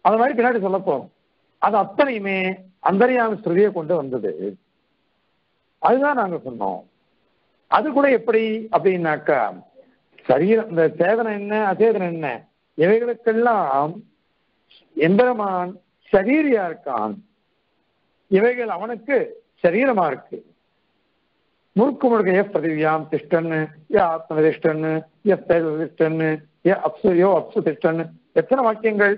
A: அது மாதிரி பின்னாடி சொல்லப்போம் அது அத்தனையுமே அந்தரியாமி ஸ்ருதியை கொண்டு வந்தது. அதுதான் நாங்க சொன்னோம். அது கூட எப்படி அப்படின்னாக்கா சரீரம் இந்த சேதனம் என்ன அசேதனம் என்ன இவைகளுக்கெல்லாம் எம்பெருமான் சரீரியா இருக்கான். இவைகள் அவனுக்கு சரீரமா இருக்கு. முழுக்க முழுக்க ஏ பிரதிவியாம் திஷ்டன்னு ஏ ஆத்ம திஷ்டன்னு எஃப் திஷ்டன்னு ஏ அப்சு யோ அப்சு திஷ்டன்னு. எத்தனை வாக்கியங்கள்?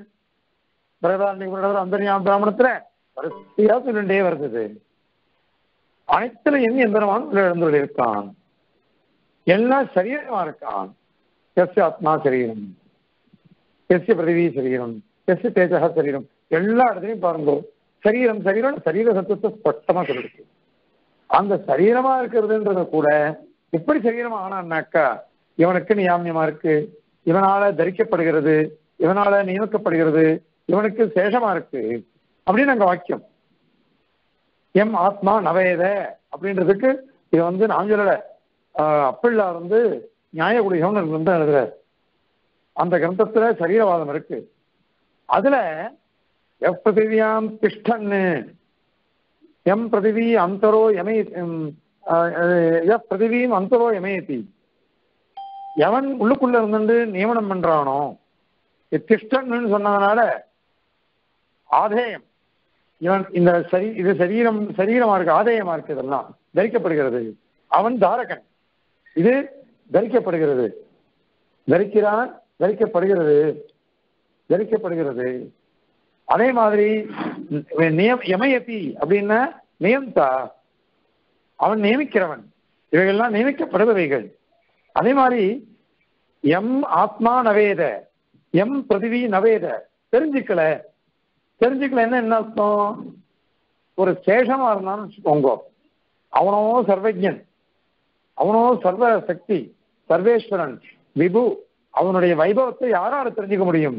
A: பிரதாரணி அந்தரியாம் பிராமணத்துல வரிசையா சொல்லிட்டே வருது அனைத்துல எம்பெருமான் இருக்கான். எல்லாம் சரீரமா இருக்கான். எஸ் ஆத்மா சரீரம். எஸ் பிருத்திவி சரீரம். எஸ் தேஜக சரீரம். எல்லா இடத்துலையும் பாருங்க. சரீரம் சரீரம் சரீர சத்துவத்தை ஸ்பஷ்டமா சொல்லிருக்கு. அந்த சரீரமா இருக்கிறதுன்றத கூட எப்படி சரீரமா ஆனான்னாக்கா இவனுக்கு நியாமியமா இருக்கு. இவனால தரிக்கப்படுகிறது. இவனால நியமிக்கப்படுகிறது. இவனுக்கு சேஷமா இருக்கு. அப்படின்னு அங்க வாக்கியம். எம் ஆத்மா நவேத அப்படின்றதுக்கு இது வந்து நான் சொல்லலை. அப்பிள்ளார் வந்து நியாய குடிகம்னு கிரந்தம் எழுதுறாரு. அந்த கிரந்தத்துல சரீரவாதம் இருக்கு. அதுல எஃப் பிருத்திவியாம் திஷ்டன்னு எம் பிருத்திவி அந்தரோ எமை எஃப் பிருத்திவியும் அந்தரோ எமயத்தி எவன் உள்ளுக்குள்ள இருந்து நியமனம் பண்றானோ திஷ்டன்னு சொன்னதுனால ஆதேயம் இவன் இந்த சரி இது சரீரம் சரீரமா இருக்கு ஆதேயமா இருக்கு இதெல்லாம் தரிக்கப்படுகிறது. அவன் தாரகன். இது தரிக்கப்படுகிறது தரிக்கிறான் தரிக்கப்படுகிறது தரிக்கப்படுகிறது அதே மாதிரி நியம் எமயத்தி அப்படின்னா நியம்தா அவன் நியமிக்கிறவன். இவைகள்லாம் நியமிக்கப்படுபவைகள். அதே மாதிரி எம் ஆத்மா நவேத. எம் பிரதிவி நவேத. தெரிஞ்சுக்கல. தெரிஞ்சுக்கல என்ன என்ன அர்த்தம்? ஒரு சேஷமா இருந்தான்னு வச்சுக்கோங்க. அவனோ சர்வஜன். அவனோ சர்வ சக்தி சர்வேஸ்வரன் விபு அவனுடைய வைபவத்தை யாரால தெரிஞ்சுக்க முடியும்?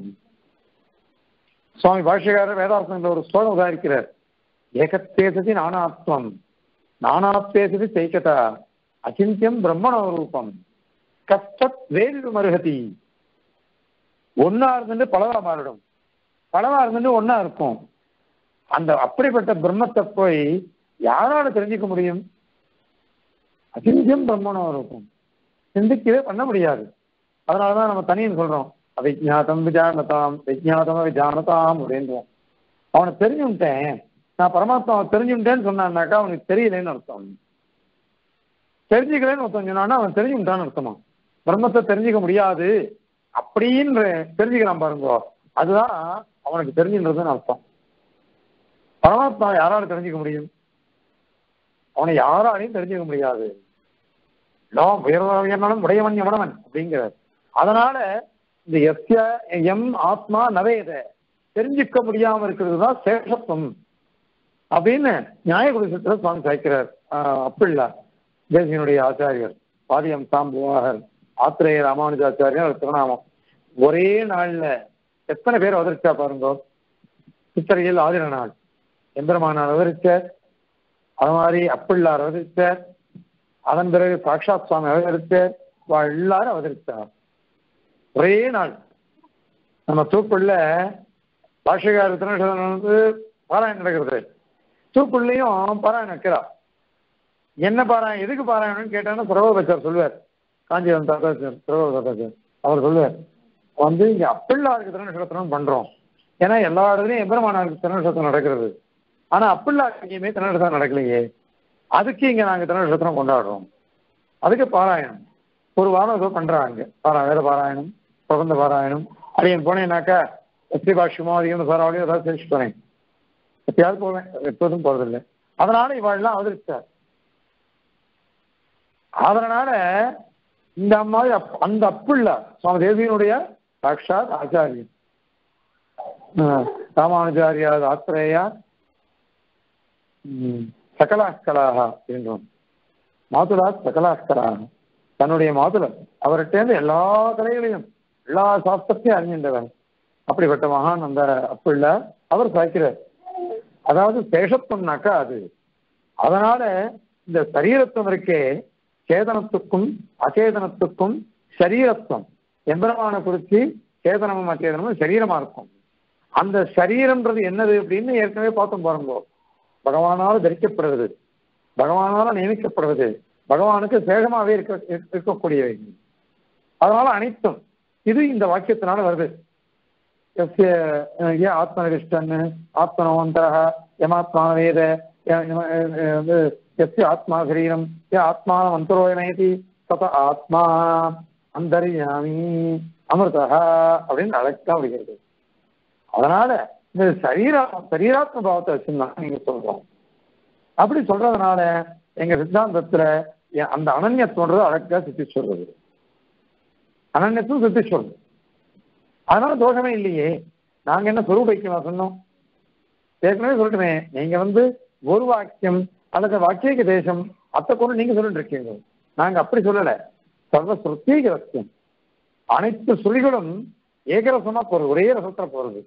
A: சுவாமி பாஷ்யக்காரர் வேதாசனத்தில் ஒரு ஸ்லோகம் உதாரிக்கிறார். ஏகத்தேசதி நானாத்வம் நானாத்தேசதி சைக்கதா அச்சிந்தியம் பிரம்மண ரூபம் கஷ்டத் வேறு மருகதி ஒன்னா இருந்துட்டு பலவா மாறிடும். பலவா இருந்துட்டு ஒன்னா இருக்கும். அந்த அப்படிப்பட்ட பிரம்மத்தை போய் யாரால தெரிஞ்சுக்க முடியும்? அச்சிந்தியம் பிரம்மண ரூபம் சிந்திக்கவே பண்ண முடியாது. அதனாலதான் நம்ம தனியன் சொல்றோம். அவிஜாதம் விஜானதாம் விஜாதம் விஜானதாம் அப்படின்றோம் அவனை தெரிஞ்சுட்டேன். நான் பரமாத்மாவை தெரிஞ்சுட்டேன்னு சொன்னான்னாக்கா அவனுக்கு தெரியலன்னு அர்த்தம். தெரிஞ்சுக்கலன்னு ஒருத்தன் சொன்னான்னா அவன் தெரிஞ்சுட்டான்னு அர்த்தமா? பிரம்மத்தை தெரிஞ்சுக்க முடியாது. அப்படின்னு தெரிஞ்சுக்கிறான் பாருங்க. அதுதான் அவனுக்கு தெரிஞ்சுன்றதுன்னு அர்த்தம். பரமாத்மா யாரால தெரிஞ்சுக்க முடியும்? அவனை யாராலையும் தெரிஞ்சுக்க முடியாது. லோகம் உயர்ந்தாலும் உடையவன் எவனவன்? அப்படிங்கிறார். அதனால இந்த எஸ்ய எம் ஆத்மா நவேத தெரிஞ்சுக்க முடியாம இருக்கிறது தான் சேஷத்துவம். அப்படின்னு நியாயகுடிசத்துல சுவாமி சாய்க்கிறார் அப்பிள்ளா தேசியனுடைய ஆச்சாரியர் பாதியம் சாம்புவாகர் ஆத்திரேய ராமானுஜாச்சாரியர் திருநாமம். ஒரே நாள்ல எத்தனை பேர் அவதரிச்சா பாருங்க? சித்திரையில் ஆதிர நாள் எந்திரமானார் அவதரிச்சார். அது மாதிரி அப்பிள்ளார் அவதரித்தார். அதன் பிறகு சாக்ஷாத் சுவாமி அவதரித்தார். எல்லாரும் அவதரித்தார். ஒரே நாள். நம்ம தூக்குள்ள பாஷகார திருநெல்வேலி வந்து பாராயணம் நடக்கிறது. தூக்குள்ளேயும் பாராயணம் வைக்கிறார் என்ன பாராயணம் எதுக்கு பாராயணம்னு கேட்டாங்கன்னா பிரபோபச்சார் சொல்லுவார். காஞ்சிபுரம் தாத்தாச்சார் பிரபோபச்சார் அவர் சொல்லுவார். வந்து இங்க அப்பிள்ளாருக்கு திருநட்சத்திரம் பண்றோம். ஏன்னா எல்லா இடத்துலையும் எம்பெருமானாருக்கு திருநட்சத்திரம் நடக்கிறது. ஆனா அப்படிலாம் எங்கேயுமே திருநட்சத்திரம் நடக்கலையே. அதுக்கு இங்க நாங்க திருநட்சத்திரம் கொண்டாடுறோம். அதுக்கு பாராயணம். ஒரு வாரம் ஏதோ பண்றாங்க. பாரா வேத பாராயணம் பிரபந்த பாராயணம். அடியன் போனேன்னாக்கா எஸ்பி பாஷ்யமோ அதிகம் சாராவளியோ ஏதாவது தெரிஞ்சு போனேன். எப்பயாவது போவேன். எப்போதும் போறதில்லை. அதனால இவாள்லாம் அவதரிச்சார் அதனால இந்த மாதிரி அந்த அப்புள்ள சுவாமி தேவியினுடைய சாட்சாத் ஆச்சாரியன் ராமானுஜாரியா ஆத்திரேயா சகலாஸ்கலாக என்றோம் மாதுலா சகலாஸ்கலாக தன்னுடைய மாதுலர் அவர்கிட்ட எல்லா கலைகளையும் எல்லா சாஸ்திரத்தையும் அறிஞ்சின்றவர். அப்படிப்பட்ட மகான் அந்த அப்புள்ள அவர் சாய்க்கிறார். அதாவது சேஷத்துவம்னாக்கா அது. அதனால இந்த சரீரத்துவம் இருக்கே சேதனத்துக்கும் அச்சேதனத்துக்கும் சரீரத்துவம். எம்பெருமான குறித்து சேதனமும் அச்சேதனமும் சரீரமா இருக்கும். அந்த சரீரம்ன்றது என்னது அப்படின்னு ஏற்கனவே பார்த்தோம் பாருங்க. பகவானால் தரிக்கப்படுறது பகவானால் நியமிக்கப்படுறது பகவானுக்கு சேகமாகவே இருக்க இருக்கக்கூடியவை. அதனால அனைத்தும் இது இந்த வாக்கியத்தினால வருது. எஸ்ய ஏன் ஆத்மனிஷ்டன் ஆத்மனவந்தர யமாத்மா வேத எஸ்ய ஆத்மா சரீரம் ஏ ஆத்மானம் அந்தரோயமயதி தத ஆத்மா அந்தரியாமி அமிர்தா அப்படின்னு அழைக்க முடிகிறது அதனால இந்த சரீரா சரீராத்ம பாவத்தை வச்சுருந்தாங்க நீங்க சொல்றோம். அப்படி சொல்றதுனால எங்க சித்தாந்தத்துல எ- அந்த அனன்யத்துவன்றது அழகா சித்தி சொல்றது. அனன்யத்துவம் சித்தி சொல்றது. அதனால தோஷமே இல்லையே. நாங்க என்ன சொரூபைக்கியமா சொன்னோம்? ஏற்கனவே சொல்லட்டுமே நீங்க வந்து ஒரு வாக்கியம் அல்லது வாக்கியக்கு தேசம் அத்தை கொண்டு நீங்க சொல்லிட்டு இருக்கீங்க. நாங்க அப்படி சொல்லல. சர்வ சுத்தீக ரசம் அனைத்து சுழிகளும் ஏகரசமா போறது ஒரே ரசத்துல போறது.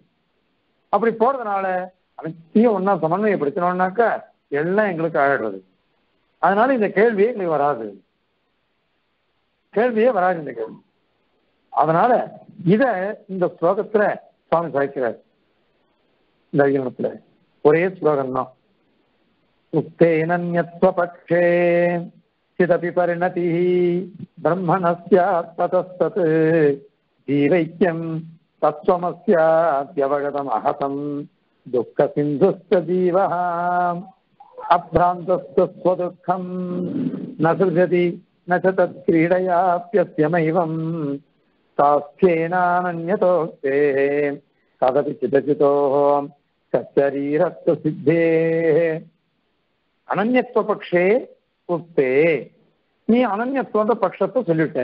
A: அப்படி போறதுனால அனைத்தையும் ஒன்னா சமன்வயப்படுத்தினோம்னாக்கா எல்லாம் எங்களுக்கு ஆயிடுறது. அதனால இந்த கேள்வியே எங்களுக்கு வராது. கேள்வியே வராது இந்த கேள்வி. அதனால இத இந்த ஸ்லோகத்துல சுவாமி சாய்க்கிறார். இந்த ஐயனத்துல. ஒரே ஸ்லோகம் தான் உக்தேனன்யத்வபக்ஷே சிதபி பரிணதி பிரம்மணஸ்யாத்ததஸ்தத் ஜீவைக்கியம் தத்துவமஸ்யாத்யவகதம் அகதம் துக்க சிந்துஸ்த ஜீவः அப்ராந்தஸ்து ஸ்வதுக்கம் ந சிருஜதி ந ச தத் क्रीडयाप्यस्यमैवम् सास्थ्येनानन्यतोक्ते तदपि चितचितोः सच्चरीरत्व सिद्धेः அனன்யத்துவ பக்ஷே உக்தே நீ அனன்யத்துவன்ற பட்சத்தை சொல்லிட்ட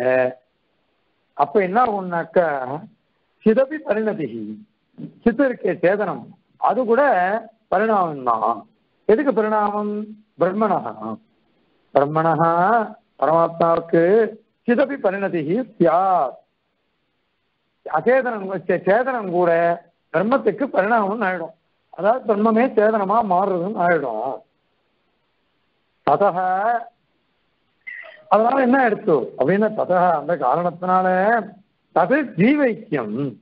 A: அப்ப என்ன ஆகும்னாக்கா சிதபி பரிணதி. சித்து இருக்கே சேதனம். அது கூட பரிணாமம் தான். எதுக்கு பரிணாமம்? பிரம்மணா. பிரம்மணா பரமாத்மாவுக்கு சிதபி பரிணதி சியாத் அச்சேதனம் சேதனம் கூட பிரம்மத்துக்கு பரிணாமம் ஆயிடும். அதாவது பிரம்மமே சேதனமா மாறுறதுன்னு ஆயிடும். ததக அதனால என்ன எடுத்து? அப்படின்னா ததக அந்த காரணத்தினால தது ஜீவைக்கியம்.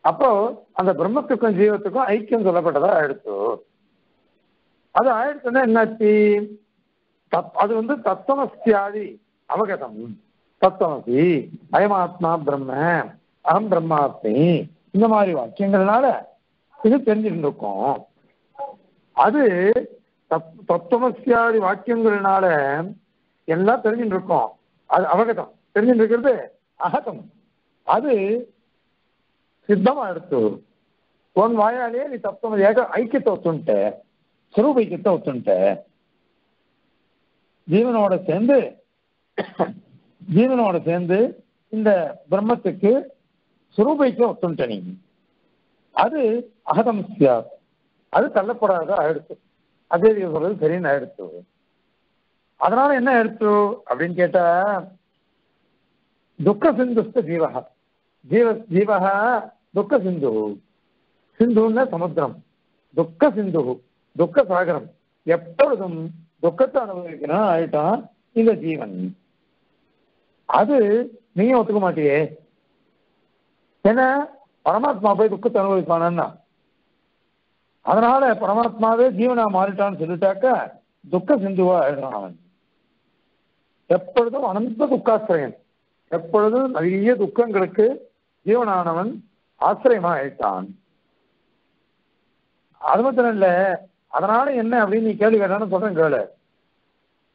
A: அப்போ அந்த பிரம்மத்துக்கும் ஜீவத்துக்கும் ஐக்கியம் சொல்லப்பட்டதா ஆயிடுச்சு. அது ஆயிடுச்சுன்னா என்னாச்சு? தத்- அது வந்து தத்துவமஸ்தியாதி அவகதம். தத்துவமசி அயமாத்மா பிரம்ம அகம் பிரம்மாத்மி இந்த மாதிரி வாக்கியங்கள்னால இது தெரிஞ்சுட்டு இருக்கோம் அது தத்- தத்துவமஸ்தியாதி வாக்கியங்கள்னால எல்லாம் தெரிஞ்சுட்டு இருக்கோம் அது அவகதம். தெரிஞ்சுட்டு இருக்கிறது அகதம். அது சித்தமா எடுத்து உன் வாயாலே நீ தத்துவம் ஏக ஐக்கியத்தை ஒத்துன்ட்ட சுரூப ஒத்துன்ட்ட. ஜீவனோட சேர்ந்து ஜீவனோட சேர்ந்து இந்த பிரம்மத்துக்கு சுரூபைக்கு ஒத்துன்ட்ட நீ. அது அகதம் சியாத். அது தள்ளப்படாத ஆயிடுச்சு அதே சொல்றது சரின்னு ஆயிடுச்சு அதனால என்ன ஆயிடுச்சு அப்படின்னு கேட்டா துக்க சிந்துஸ்த ஜீவகா ஜீவ ஜீவக துக்க சிந்து சிந்துன்னா சமுத்திரம். துக்க சிந்து துக்க சாகரம் எப்பொழுதும் துக்கத்தை அனுபவிக்கிறான் ஆயிட்டான் இந்த ஜீவன். அது நீயும் ஒத்துக்க மாட்டியே. ஏன்னா பரமாத்மா போய் துக்கத்தை அனுபவிப்பானா அதனால பரமாத்மாவே ஜீவனா மாறிட்டான்னு சொல்லிட்டாக்க துக்க சிந்துவா ஆயிடுறான். அவன் எப்பொழுதும் அனந்த துக்காசிரியன் எப்பொழுதும் நிறைய துக்கங்களுக்கு ஜீவனானவன் ஆசிரியமா ஆயிட்டான் அது மட்டும் இல்ல அதனால என்ன அப்படின்னு நீ கேள்வி கேட்டான்னு சொல்றேன் கேளு.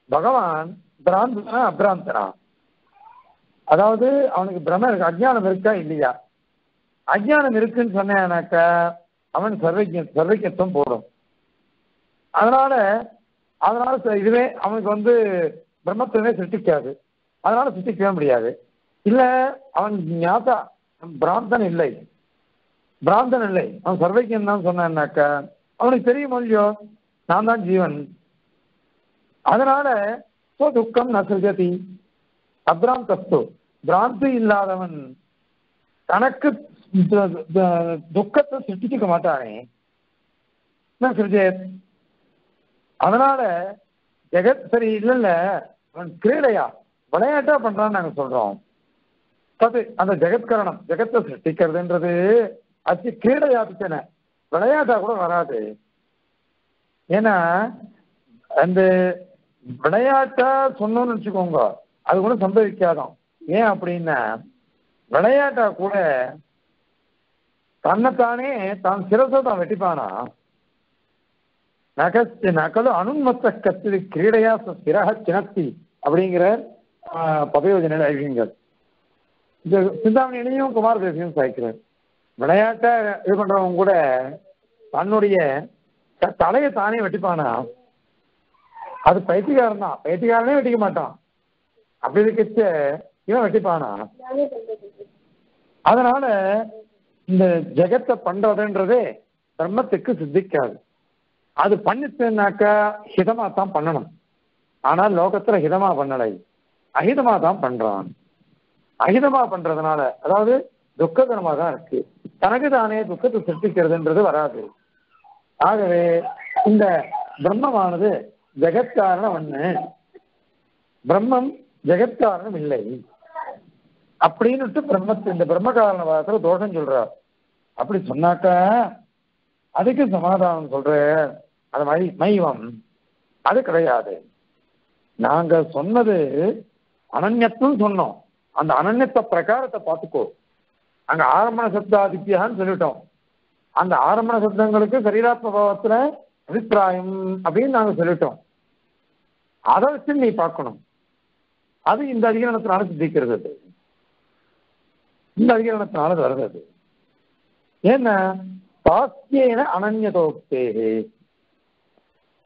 A: பகவான் பிராந்தனா அபிராந்தனா? அதாவது அவனுக்கு பிரம இருக்கு அஜ்ஞானம் இருக்கா இல்லையா? அஜ்ஞானம் இருக்குன்னு சொன்னேனாக்க அவன் சர்வஜ சர்வஜத்துவம் போடும். அதனால அதனால ச- இதுவே அவனுக்கு வந்து பிரம்மத்துவமே சிருஷ்டிக்காது. அதனால சிருஷ்டிக்கவே முடியாது. இல்ல அவன் ஞாபகம் பிராந்தன் இல்லை. பிராந்தன் இல்லை. அவன் சர்வைக்கியம் தான் சொன்னாக்க அவனுக்கு தெரியும் இல்லையோ? நான் தான் ஜீவன். அதனால சோ துக்கம் ந சிருஜதி அப்ராந்தஸ்து பிராந்தி இல்லாதவன் தனக்கு துக்கத்தை சிருஷ்டிக்க மாட்டானே. என்ன சிருஜேத் அதனால ஜெகத் சரி இல்லைல்ல. அவன் கிரீடையா? விளையாட்டா பண்றான்னு நாங்க சொல்றோம். தது அந்த ஜெகத்கரணம் ஜெகத்தை சிருஷ்டிக்கிறதுன்றது அது கிரீடையா பிச்சனை விளையாட்டா கூட வராது. ஏன்னா அந்த விளையாட்டா சொன்னோம்னு வச்சுக்கோங்க அது கூட சம்பவிக்காதான் ஏன் அப்படின்னா விளையாட்டா கூட தன்னைத்தானே தான் சிரசை தான் வெட்டிப்பானா? நகஸ்து நகலு அனுமத்த கத்து கிரீடையா சிரக சினத்தி அப்படிங்கிற பதயோஜனை அறிவிங்கள் இந்த சிந்தாமணியிலையும் குமாரதேசியும் சாய்க்கிறார். விளையாட்டா இது பண்றவங்க கூட தன்னுடைய தலையை தானே வெட்டிப்பானா? அது பைத்தியக்காரன் தான். பைத்தியக்காரனே வெட்டிக்க மாட்டான். அப்படி இருக்கச்ச இவன் வெட்டிப்பானா? அதனால இந்த ஜெகத்தை பண்றதுன்றதே பிரம்மத்துக்கு சித்திக்காது. அது பண்ணிச்சுனாக்கா ஹிதமா தான் பண்ணணும். ஆனால் லோகத்துல ஹிதமா பண்ணலை. அஹிதமா தான் பண்றான். அகிதமா பண்றதுனால அதாவது துக்ககரமா தான் இருக்கு. தனக்கு தானே துக்கத்தை சிருஷ்டிக்கிறதுன்றது வராது. ஆகவே இந்த பிரம்மமானது ஜெகத்காரணம் ஒண்ணு. பிரம்மம் ஜெகத்காரணம் இல்லை. அப்படின்னுட்டு பிரம்மத்து இந்த பிரம்ம காரணவாதத்துல தோஷம் சொல்றார். அப்படி சொன்னாக்கா அதுக்கு சமாதானம் சொல்ற அது மாதிரி மைவம். அது கிடையாது. நாங்க சொன்னது அனன்யத்தும் சொன்னோம். அந்த அனன்யத்த பிரகாரத்தை பார்த்துக்கோ. அங்க ஆரம்பண சப்தாதித்யான்னு சொல்லிட்டோம். அந்த ஆரம்பண சப்தங்களுக்கு சரீராத்ம பாவத்துல அபிப்பிராயம் அப்படின்னு நாங்க சொல்லிட்டோம். அதை வச்சு நீ பார்க்கணும். அது இந்த அதிகரணத்தினால சித்திக்கிறது அது. இந்த அதிகரணத்தினால வருது அது. ஏன்னா சாஸ்தியேன அனன்யதோக்தே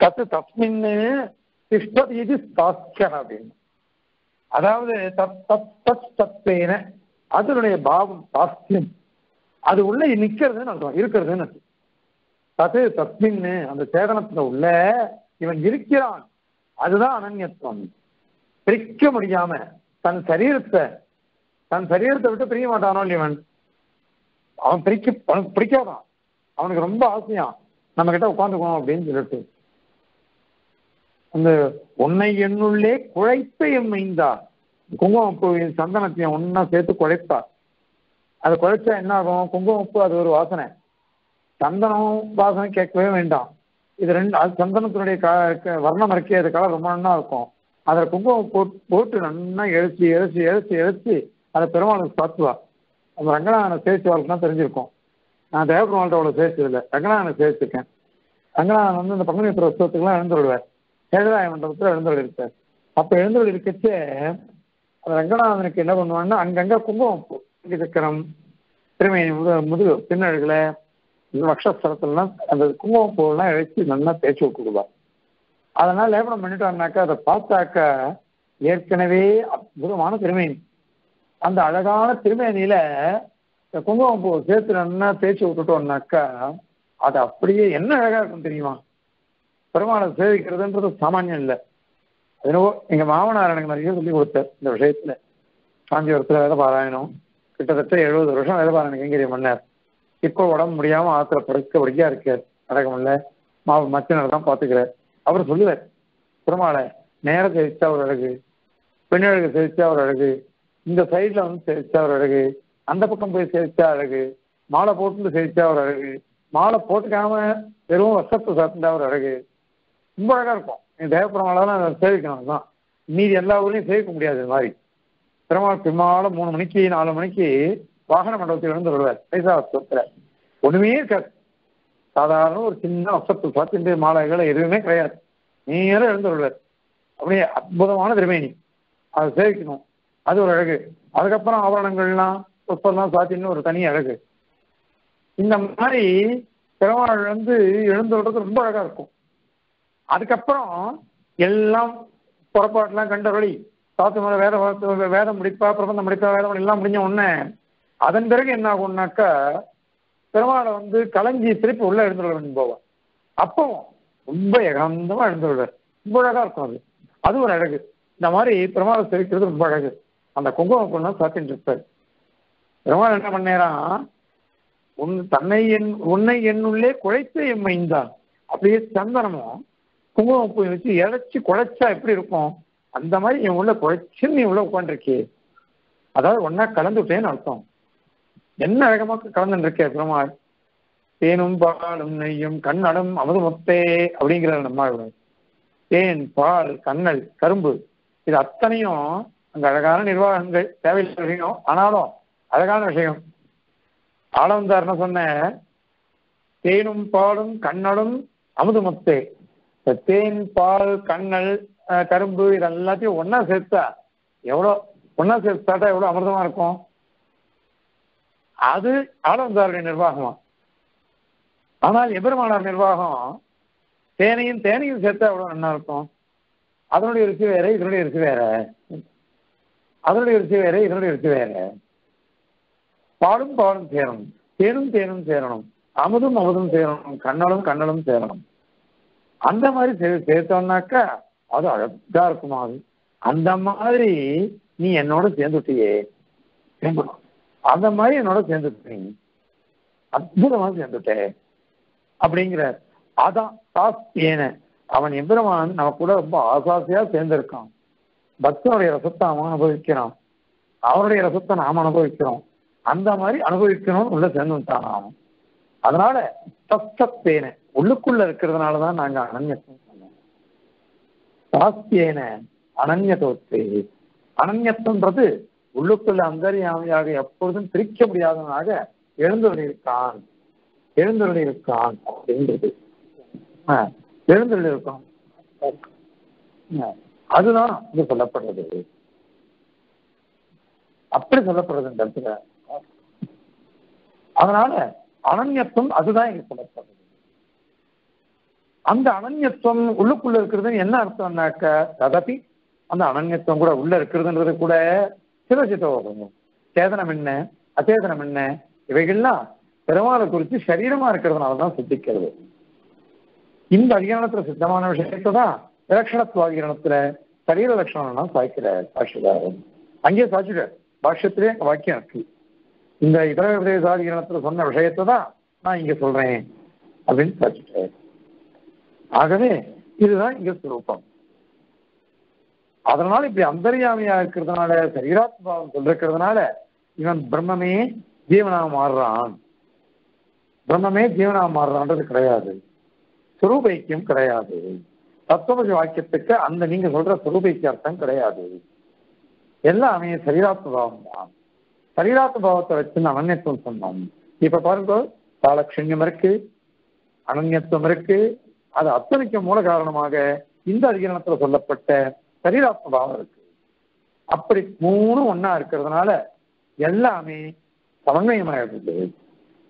A: தத்து தஸ்மின் திஷ்டதி இது சாஸ்தியம் அப்படின்னு. அதாவது தத் தத் தத் தத்வேன அதனுடைய பாவம் சாஸ்தியம் அது உள்ள நிக்கிறதுன்னு அர்த்தம் இருக்கிறதுன்னு அர்த்தம். தது தத்மின்னு அந்த சேதனத்துல உள்ள இவன் இருக்கிறான். அதுதான் அனன்யத்துவம். பிரிக்க முடியாம தன் சரீரத்தை தன் சரீரத்தை விட்டு பிரிய மாட்டானோ இவன்? அவன் பிரிக்க அவனுக்கு பிடிக்காதான். அவனுக்கு ரொம்ப ஆசையா நம்ம கிட்ட உட்காந்துக்கணும் அப்படின்னு சொல்லிட்டு. அந்த உன்னை என்னுள்ளே குழைத்த எம்மைந்தா. குங்குமப்பு சந்தனத்தையும் ஒன்னா சேர்த்து குழைப்பா அதை குழைச்சா என்ன ஆகும் குங்குமப்பு அது ஒரு வாசனை. சந்தனம் வாசனை கேட்கவே வேண்டாம். இது ரெண்டு அது சந்தனத்தினுடைய க- க- வர்ணம் இருக்கே அது கலர் ரொம்ப நல்லா இருக்கும். அதில் குங்குமம் போட்டு போட்டு நல்லா எழுச்சி எழுச்சி எழுச்சி எழுச்சி அதை பெருமாளுக்கு சாத்துவா அந்த ரங்கநாதனை சேர்த்து தான் தெரிஞ்சிருக்கும். நான் தேவபெருமாள்கிட்ட அவ்வளோ சேர்த்ததில்லை ரங்கநாதனை சேர்த்துருக்கேன் ரங்கநாதன் வந்து இந்த பங்குனி உத்திர உற்சவத்துக்குலாம் எழுந்துருவார் ஏழாய மண்டபத்தில் எழுந்தருள் இருக்கார் அப்போ எழுந்தருள் இருக்கச்சே ரங்கநாதனுக்கு என்ன பண்ணுவாங்கன்னா அங்கங்க குங்குமம் பூ சக்கரம் திருமையின் முது முதுகு பின்னழுகளை வக்ஷஸ்தலத்துலாம் அந்த குங்குமம் பூவெல்லாம் இழைச்சி நல்லா தேய்ச்சி விட்டுடுவார். அதனால லேபனம் பண்ணிட்டோம்னாக்கா அதை பார்த்தாக்கா ஏற்கனவே அற்புதமான திருமேனி. அந்த அழகான திருமேனியில குங்குமம் பூ சேர்த்து நல்லா தேய்ச்சி விட்டுட்டோம்னாக்கா அது அப்படியே என்ன அழகா இருக்கும் தெரியுமா? பெருமாளை சேவிக்கிறதுன்றது சாமானியம் இல்லை. என்னவோ எங்க மாமனார் எனக்கு நிறைய சொல்லி கொடுத்தார் இந்த விஷயத்துல. காஞ்சிபுரத்துல வேலை பாராயணம். கிட்டத்தட்ட எழுபது வருஷம் வேலை பாராயணம் கைங்கரிய மன்னர் இப்போ உடம்பு முடியாம ஆத்திர படுக்க படிக்கா இருக்கார். நடக்க முடியல. மாவு மச்சினர் தான் பாத்துக்கிறார் அவர் சொல்லுவார் பெருமாளை நேர சேவிச்சா ஒரு அழகு பெண்ணழகு சேவிச்சா ஒரு அழகு இந்த சைடில் வந்து சேவிச்சா ஒரு அழகு அந்த பக்கம் போய் சேவிச்சா அழகு மாலை போட்டு சேவிச்சா ஒரு அழகு மாலை போட்டுக்காம வெறும் வசத்தை சாப்பிட்டா ஒரு அழகு ரொம்ப அழகா இருக்கும். என் தேவப்பெருமாளெல்லாம் சேவிக்கணும் தான் மீதி எல்லா ஊர்லேயும் சேவிக்க முடியாது இது மாதிரி. பெருமாள் பின்னால மூணு மணிக்கு நாலு மணிக்கு வாகன மண்டபத்தில் இருந்து வருவார். பைசா வஸ்தத்துல ஒண்ணுமே இருக்காது. சாதாரண ஒரு சின்ன வசத்து பார்த்துட்டு மாலைகள் எதுவுமே கிடையாது. நேரம் எழுந்து வருவார். அப்படியே அற்புதமான திருமேனி. அதை சேவிக்கணும். அது ஒரு அழகு. அதுக்கப்புறம் ஆபரணங்கள்லாம் புஷ்பம்லாம் சாத்தின்னு ஒரு தனி அழகு. இந்த மாதிரி பெருமாள் வந்து எழுந்து விடுறது ரொம்ப அழகா இருக்கும். அதுக்கப்புறம் எல்லாம் புறப்பாட்டெல்லாம் கண்டபடி சாத்து மேல வேத வேதம் முடிப்பா பிரபந்தம் முடிப்பா வேதம் எல்லாம் முடிஞ்ச உடனே அதன் பிறகு என்ன ஆகும்னாக்கா பெருமாளை வந்து கலைஞ்சி திருப்பி உள்ள எழுந்துள்ள வேண்டும் போவார். அப்போ ரொம்ப ஏகாந்தமா எழுந்துள்ளார் ரொம்ப அழகா இருக்கும் அது. அது ஒரு அழகு. இந்த மாதிரி பெருமாளை சிரிக்கிறது ரொம்ப அழகு. அந்த குங்குமம் பொண்ணு சாத்திட்டு இருப்பார். பெருமாள் என்ன பண்ணேரான் உன் தன்னை என் உன்னை என்னுள்ளே குழைத்து எம்மைந்தான் அப்படியே சந்தனமும் குங்குமம் பூ வச்சு இழைச்சி குழைச்சா எப்படி இருக்கும்? அந்த மாதிரி என் உள்ள குழைச்சின்னு நீ உள்ள உட்காந்துருக்கே அதாவது ஒன்னா கலந்துட்டேன்னு அர்த்தம். என்ன அழகமா கலந்துட்டு இருக்கே பெருமாள்? தேனும் பாலும் நெய்யும் கண்ணடம் அமுதமுத்தே அப்படிங்கிற நம்ம தேன் பால் கண்ணல் கரும்பு இது அத்தனையும் அங்க அழகான நிர்வாகங்கள் தேவையில்லை விஷயம் ஆனாலும் அழகான விஷயம். ஆளவந்தார் என்ன சொன்ன தேனும் பாலும் கண்ணலும் அமுதமுத்தே. இந்த தேன் பால் கண்ணல் கரும்பு இது எல்லாத்தையும் ஒண்ணா சேர்த்தா எவ்வளோ ஒன்னா சேர்த்து சாட்டா எவ்வளோ அமிர்தமா இருக்கும்? அது ஆளவந்தாருடைய நிர்வாகமா. ஆனால் எபெருமானார் நிர்வாகம் தேனையும் தேனையும் சேர்த்தா எவ்வளோ நல்லா இருக்கும்? அதனுடைய ருசி வேற இதனுடைய ருசி வேற. அதனுடைய ருசி வேற இதனுடைய ருசி வேற. பாலும் பாலும் சேரணும். தேனும் தேனும் சேரணும். அமுதும் அமுதும் சேரணும். கண்ணலும் கண்ணலும் சேரணும். அந்த மாதிரி சே- சேர்த்தோம்னாக்கா அது அழகா இருக்குமா? அது அந்த மாதிரி நீ என்னோட சேர்ந்துட்டியே. அந்த மாதிரி என்னோட சேர்ந்துட்டீங்க அற்புதமா சேர்ந்துட்டே. அப்படிங்கிற அதான் சாஸ்தியன அவன் எம்பெருமான் நம்ம கூட ரொம்ப ஆசாசியா சேர்ந்திருக்கான். பக்தனுடைய ரசத்தை அவன் அனுபவிக்கிறான். அவருடைய ரசத்தை நாம் அனுபவிக்கிறோம். அந்த மாதிரி அனுபவிக்கணும்னு உள்ள சேர்ந்து விட்டான் அவன். அதனால தத்தத்தேன உள்ளுக்குள்ள இருக்கிறதுனால தான் நாங்க அனன்யத்துவம் சொன்னோம் சாஸ்தியேன அனன்யதோத்தே. அனன்யத்துவன்றது உள்ளுக்குள்ள அந்தரியாமையாக எப்பொழுதும் பிரிக்க முடியாதவனாக எழுந்தருளி இருக்கான் இருக்கான் அப்படின்றது ஆ, அதுதான் இது சொல்லப்படுறது. அப்படி சொல்லப்படுறது இந்த இடத்துல. அதனால அனன்யத்தும் அதுதான் இங்க சொல்லப்படுறது. அந்த அனன்யத்துவம் உள்ளுக்குள்ள இருக்கிறது என்ன அர்த்தம்னாக்க ததபி அந்த அனன்யத்துவம் கூட உள்ள இருக்கிறதுன்றது கூட சிவசித்தம் சேதனம் என்ன? அச்சேதனம் என்ன? இவைகள்லாம் பெருமாளை குறித்து சரீரமா இருக்கிறதுனால தான் சித்திக்கிறது. இந்த அதிகாரத்துல சித்தமான விஷயத்தை தான் விலட்சணத்துவாகிரணத்துல சரீர லட்சணம்லாம் சாய்க்கிற சாட்சிதாரன். அங்கேயே சாட்சிட்டார் பாஷ்யத்திலே வாக்கியம் இருக்கு. இந்த இதர விதேசாதிகரணத்துல சொன்ன விஷயத்தை தான் நான் இங்க சொல்றேன் அப்படின்னு சாட்சிட்டார் ஆகவே இதுதான் இங்க சுரூபம். அதனால இப்படி அந்தர்யாமியா இருக்கிறதுனால சரீராத்மாவம் சொல்லிருக்கிறதுனால இவன் பிரம்மமே ஜீவனா மாறுறான். பிரம்மமே ஜீவனா மாறுறான்றது கிடையாது. சுரூபைக்கியம் கிடையாது. தத்துவமசி வாக்கியத்துக்கு அந்த நீங்க சொல்ற சுரூபைக்கிய அர்த்தம் கிடையாது. எல்லாமே சரீராத்மபாவம் தான். சரீராத்மபாவத்தை வச்சு அனன்யத்துவம் சொன்னோம். இப்ப பாருங்க காலக்ஷண்யம் இருக்கு அனன்யத்துவம் இருக்கு அது அத்தனைக்கு மூல காரணமாக இந்த அதிகரணத்துல சொல்லப்பட்ட சரீராத்மபாவம் இருக்கு. அப்படி மூணும் ஒன்னா இருக்கிறதுனால எல்லாமே சமன்வயமாயிடுது.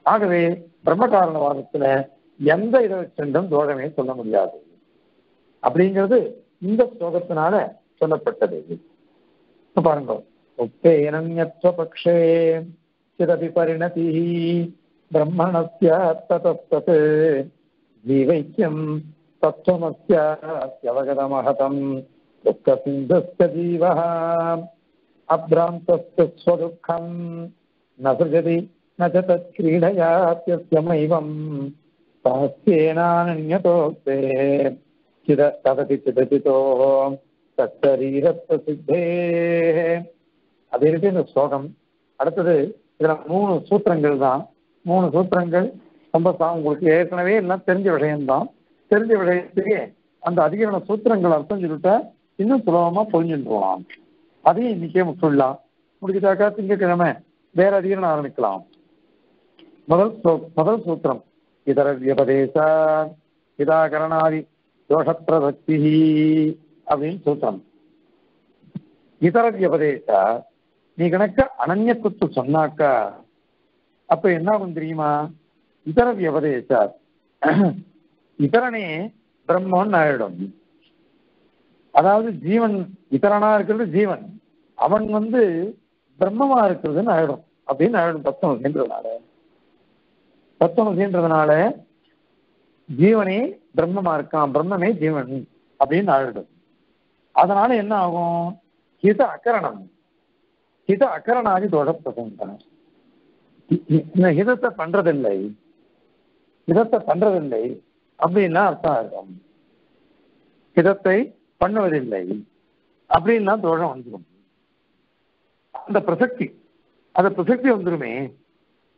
A: ஆகவே பிரம்ம காரணவாதத்துல எந்த இதை வச்சும் தோஷமே சொல்ல முடியாது. அப்படிங்கிறது இந்த ஸ்லோகத்தினால சொல்லப்பட்டது. பாருங்க. உப்பேனன்யத்வபக்ஷே சிதபி பரிணதி பிரம்மணஸ்ய ததஸ்தத். ஜீவைக்கியம் தத்துவமஸ்யவகதமஹதம் துக்கசிந்தஸ்ய ஜீவः அப்ராந்தஸ்ய ஸ்வதுக்கம் न सृजति न च तत्क्रीडयात्यस्यमैवम् सहस्येनानन्यतोक्ते चिद तदपि चिदचितो தத்தரீரத்தசித்தேः அது இருக்கு இந்த ஸ்லோகம் அடுத்தது இதுல மூணு சூத்திரங்கள் தான் மூணு சூத்திரங்கள் ரொம்ப சா- உங்களுக்கு ஏற்கனவே எல்லாம் தெரிஞ்ச விஷயம்தான். தெரிஞ்ச விஷயத்தையே அந்த அதிகரண சூத்திரங்கள் அர்த்தம் சொல்லிட்டா இன்னும் சுலபமா புரிஞ்சுட்டு போகலாம் அதையும் இன்னைக்கே முடிச்சுடலாம். முடிச்சுட்டாக்கா திங்கக்கிழமை வேற அதிகரணம் ஆரம்பிக்கலாம். முதல் முதல் சூத்திரம். இதர வியபதேச இதாகரணாதி தோஷப்பிரசக்தி அப்படின்னு சூத்திரம். இதர வியபதேச நீ கணக்க அனன்யத்துவத்தை சொன்னாக்கா அப்ப என்ன ஆகும் தெரியுமா? இதர வியபதேச இதரனே பிரம்மன் ஆயிடும் அதாவது ஜீவன் இதரனா இருக்கிறது ஜீவன் அவன் வந்து பிரம்மமா இருக்கிறதுன்னு ஆயிடும் அப்படின்னு ஆயிடும் தத்துவம் சேர்ந்ததுனால தத்துவம் சேர்ந்ததுனால ஜீவனே பிரம்மமா இருக்கான் பிரம்மமே ஜீவன் அப்படின்னு ஆயிடும் அதனால என்ன ஆகும்? ஹித அக்கரணம் ஹித அக்கரணாதி தோஷ இந்த ஹிதத்தை பண்றதில்லை. இதத்தை பண்றதில்லை அப்படின்னா அர்த்தம் ஆகும் ஹிதத்தை பண்ணுவதில்லை அப்படின்னா தோஷம் வந்துடும் அந்த பிரசக்தி அந்த பிரசக்தி வந்துருமே.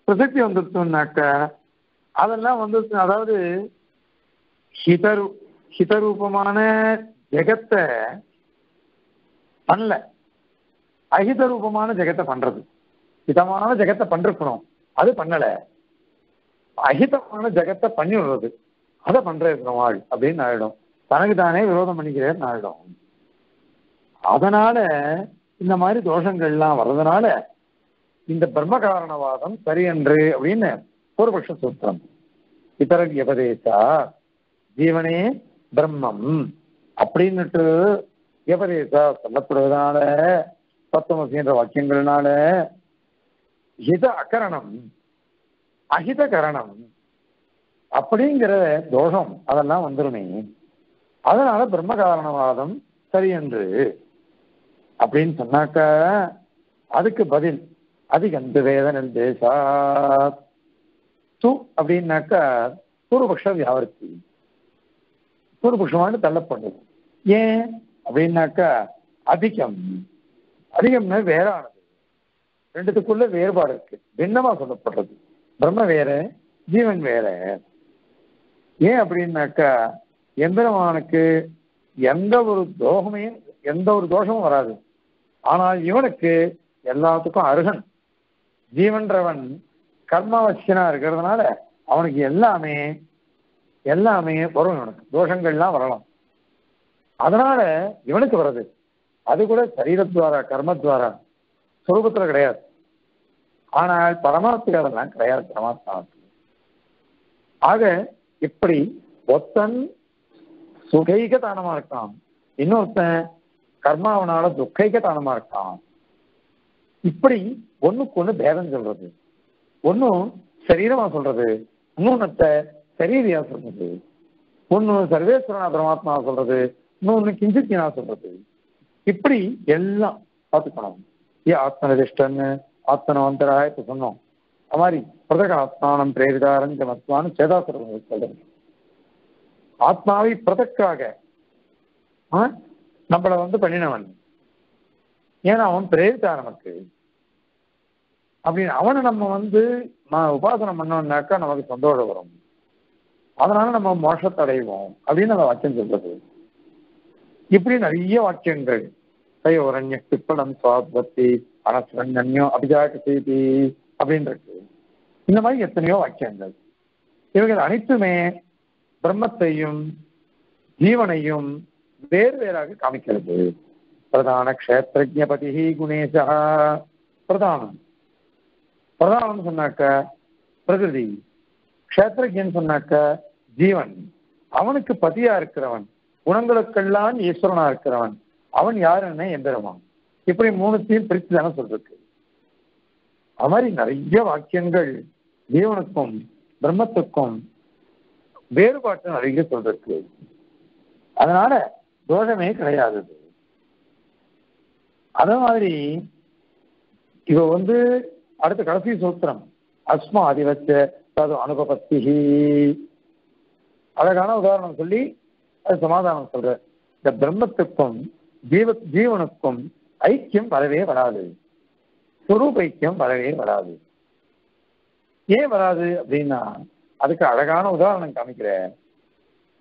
A: பிரசக்தி வந்துருச்சோம்னாக்க அதெல்லாம் வந்து அதாவது ஹிதரு ஹிதரூபமான ஜெகத்தை பண்ணல. அஹித ரூபமான ஜெகத்தை பண்றது. ஹிதமான ஜெகத்தை பண்ணிருக்கணும். அது பண்ணல. அஹிதமான ஜெகத்தை பண்ணி விடுறது அதை பண்றது வாழ் அப்படின்னு ஆயிடும் தனக்கு தானே விரோதம் பண்ணிக்கிறேன்னு ஆயிடும் அதனால இந்த மாதிரி தோஷங்கள்லாம் வர்றதுனால இந்த பிரம்ம காரணவாதம் சரியன்று அப்படின்னு பூர்வபக்ஷ சூத்திரம். இத்தரன் எபதேசா ஜீவனே பிரம்மம் அப்படின்னுட்டு எபதேசா சொல்லப்படுவதனால தத்துவமசின்ற வாக்கியங்கள்னால ஹித அகரணம் அஹித கரணம் அப்படிங்கிற தோஷம் அதெல்லாம் வந்துருமே. அதனால பிரம்ம காரணவாதம் சரி என்று அப்படின்னு சொன்னாக்க அதுக்கு பதில் அதிகந்து வேதன தேசா து அப்படின்னாக்கா பூர்வபக்ஷ வியாவர்த்தி. பூர்வபக்ஷமான தள்ளப்படுது ஏன் அப்படின்னாக்கா அதிகம். அதிகம்னா வேறானது. ரெண்டுத்துக்குள்ள வேறுபாடு இருக்கு. பின்னமா சொல்லப்படுறது. பிரம்ம வேற ஜீவன் வேற. ஏன் அப்படின்னாக்கா எந்திரமானுக்கு எந்த ஒரு தோகமே எந்த ஒரு தோஷமும் வராது. ஆனால் இவனுக்கு எல்லாத்துக்கும் அருகன். ஜீவன்றவன் கர்மாவசியனா இருக்கிறதுனால அவனுக்கு எல்லாமே எல்லாமே வரும் இவனுக்கு. தோஷங்கள்லாம் வரலாம். அதனால இவனுக்கு வருது அது கூட சரீரத்வாரா கர்மத்வாரா. சுரூபத்துல கிடையாது. ஆனால் பரமாத்மா கிடையாது பரமாத்மா ஆக இப்படி ஒத்தன் சுகைக தானமா இருக்கான் இன்னொருத்தன் கர்மாவனால துக்கைக தானமா இருக்கான் இப்படி ஒண்ணுக்கு ஒண்ணு பேதம் சொல்றது. ஒன்னும் சரீரமா சொல்றது. இன்னொன்னத்தை சரீரியா சொல்றது. ஒண்ணு சர்வேஸ்வரனா பரமாத்மா சொல்றது. இன்னொன்னு கிஞ்சித்தினா சொல்றது. இப்படி எல்லாம் பார்த்துக்கணும். ஏ ஆத்மனிதிஷ்டன்னு ஆத்மனவந்தரா இப்ப சொன்னோம். அது மாதிரி பிரதக ஆத்மானம் பிரேரிதாரன் ஜமத்வான்னு சேதாசுரம் சொல்றது ஆத்மாவை பிரதக்காக ஆ, நம்மள வந்து பண்ணினவன். ஏன்னா அவன் பிரேரிதா நமக்கு. அப்படின்னு அவனை நம்ம வந்து ம- உபாசனம் பண்ணோம்னாக்கா நமக்கு சந்தோஷம் வரும். அதனால நம்ம மோட்சத்தை அடைவோம் அப்படின்னு அந்த வாக்கியம் சொல்றது. இப்படி நிறைய வாக்கியங்கள். தயோரண்ய பிப்படம் சுவாபத்தி அனஸ்வன்யோ அபிஜாக செய்தி அப்படின்னு இருக்கு இந்த மாதிரி எத்தனையோ வாக்கியங்கள். இவைகள் அனைத்துமே பிரம்மத்தையும் ஜீவனையும் வேறு வேறாக காமிக்கிறது. பிரதான க்ஷேத்திரஜபதி குணேசா. பிரதானம். பிரதானம் சொன்னாக்க பிரகிருதி. க்ஷேத்திரஜன் சொன்னாக்க ஜீவன். அவனுக்கு பதியா இருக்கிறவன். குணங்களுக்கெல்லாம் ஈஸ்வரனா இருக்கிறவன். அவன் யாருன்னு எந்திரமான் இப்படி மூணுத்தையும் பிரித்து தானே சொல்றது அது மாதிரி நிறைய வாக்கியங்கள் ஜீவனுக்கும் பிரம்மத்துக்கும் வேறுபாட்டு நிறைய சொல்றது அதனால தோஷமே கிடையாது. அதே மாதிரி இவ வந்து அடுத்த கடைசி சூத்திரம். அஸ்மா அதிவச்ச தது அனுபபத்தி அழகான உதாரணம் சொல்லி அது சமாதானம் சொல்ற. இந்த பிரம்மத்துக்கும் ஜீவ ஜீவனுக்கும் ஐக்கியம் வரவே வராது. சுரூப ஐக்கியம் வரவே வராது. ஏன் வராது அப்படின்னா அதுக்கு அழகான உதாரணம் காமிக்கிறேன்.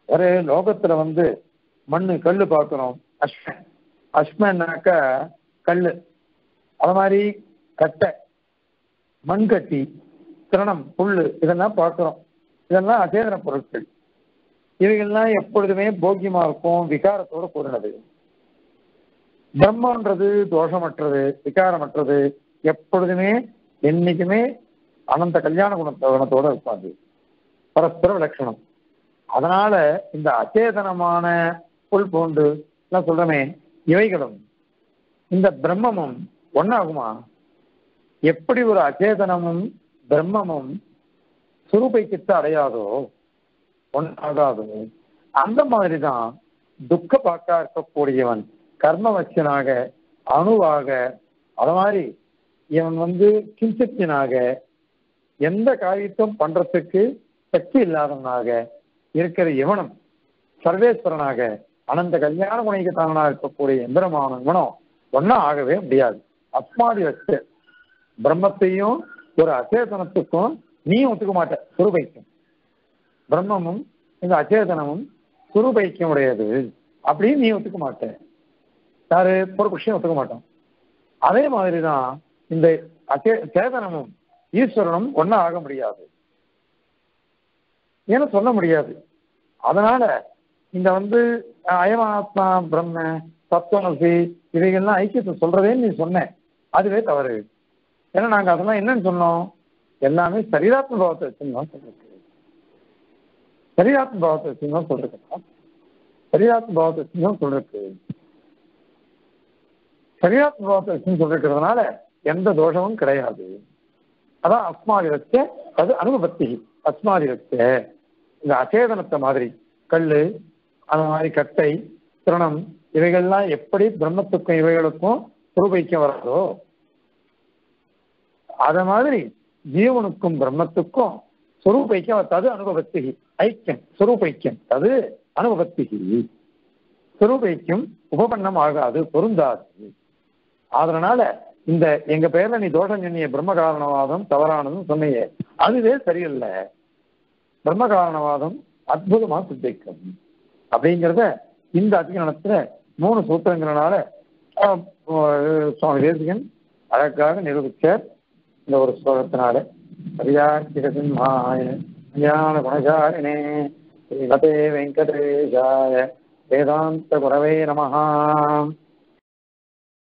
A: ஒரு லோகத்துல வந்து மண்ணு கல்லு பார்க்கணும். அஸ்ம அஸ்மன்னாக்கா கல் அது மாதிரி கட்டை மண்கட்டி திரணம் புல்லு இதெல்லாம் பார்க்குறோம். இதெல்லாம் அசேதன பொருட்கள். இவைகள்லாம் எப்பொழுதுமே போக்கியமாக இருக்கும் விகாரத்தோட கூறினது பிரம்மன்றது தோஷமற்றது விகாரமற்றது எப்பொழுதுமே என்னைக்குமே அனந்த கல்யாண குண குணத்தோட இருப்பாது. பரஸ்பர விலட்சணம் அதனால இந்த அச்சேதனமான புல் பூண்டு எல்லாம் சொல்றமே இவைகளும் இந்த பிரம்மமும் ஒன்னாகுமா எப்படி ஒரு அச்சேதனமும் பிரம்மமும் சுரூபைக்கிட்டு அடையாதோ ஒன்றாகாதோ அந்த மாதிரிதான் துக்க பாக்கா இருக்கக்கூடியவன் கர்மவச்சனாக அணுவாக அது மாதிரி இவன் வந்து கிஞ்சத்தினாக எந்த காரியத்தும் பண்றதுக்கு சக்தி இல்லாதவனாக இருக்கிற இவனும் சர்வேஸ்வரனாக அனந்த கல்யாண குணைக்குத்தானா இருக்கக்கூடிய எந்திரமான இவனும் ஒன்னா ஆகவே முடியாது. அஸ்மாதி வச்சு பிரம்மத்தையும் ஒரு அச்சேதனத்துக்கும் நீ ஒத்துக்க மாட்ட சுரூபைக்கும் பிரம்மமும் இந்த அச்சேதனமும் சுரூபைக்கியம் உடையது. அப்படின்னு நீ ஒத்துக்க மாட்டேன் யாரு? பொறுப்புஷம் ஒத்துக்க மாட்டோம். அதே மாதிரிதான் இந்த சேதனமும் ஈஸ்வரனும் ஒன்னா ஆக முடியாது. ஏன்னா சொல்ல முடியாது. அதனால இந்த வந்து அயமாத்மா பிரம்ம தத்துவமசி இவைகள்லாம் ஐக்கியத்தை சொல்றதேன்னு நீ சொன்ன. அதுவே தவறு. ஏன்னா நாங்க அதெல்லாம் என்னன்னு சொன்னோம்? எல்லாமே சரீராத்ம பாவத்தை வச்சிருந்தோம் சொல்றது சரீராத்ம பாவத்தை வச்சுதான் சொல்றேன் சரீராத்ம பாவத்தை வச்சுதான் சொல்றது பரிணாத்ம தோஷம் சொல்லிருக்கிறதுனால எந்த தோஷமும் கிடையாது. அதான் அஸ்மாதிரத்த அது அனுபவத்தி. அஸ்மாதிரத்த இந்த அச்சேதனத்தை மாதிரி கல்லு அந்த மாதிரி கட்டை திருணம் இவைகள்லாம் எப்படி பிரம்மத்துக்கும் இவைகளுக்கும் சுரூபைக்கம் வராதோ அத மாதிரி ஜீவனுக்கும் பிரம்மத்துக்கும் சுரூபைக்கம் தது அனுபவத்தி. ஐக்கியம் சுரூபைக்கியம் தது அனுபவத்தி. சுரூபைக்கும் உபபன்னம் ஆகாது பொருந்தாது. அதனால இந்த எங்க பேர்ல நீ தோஷம் சொன்னிய பிரம்ம காரணவாதம் தவறானதும் சொன்னியே. அதுவே சரியில்லை. பிரம்ம காரணவாதம் அற்புதமா சித்திக்கும். அப்படிங்கிறத இந்த அதிகரணத்துல மூணு சூத்திரங்கிறனால சுவாமி தேசிகன் அழகாக நிரூபிச்சார். இந்த ஒரு ஸ்லோகத்தினால. ஹரியாசிகசிம்ஹாய ஞான குணசாரிணே ஸ்ரீமதே வெங்கடேஷாய வேதாந்த குரவே நமஹா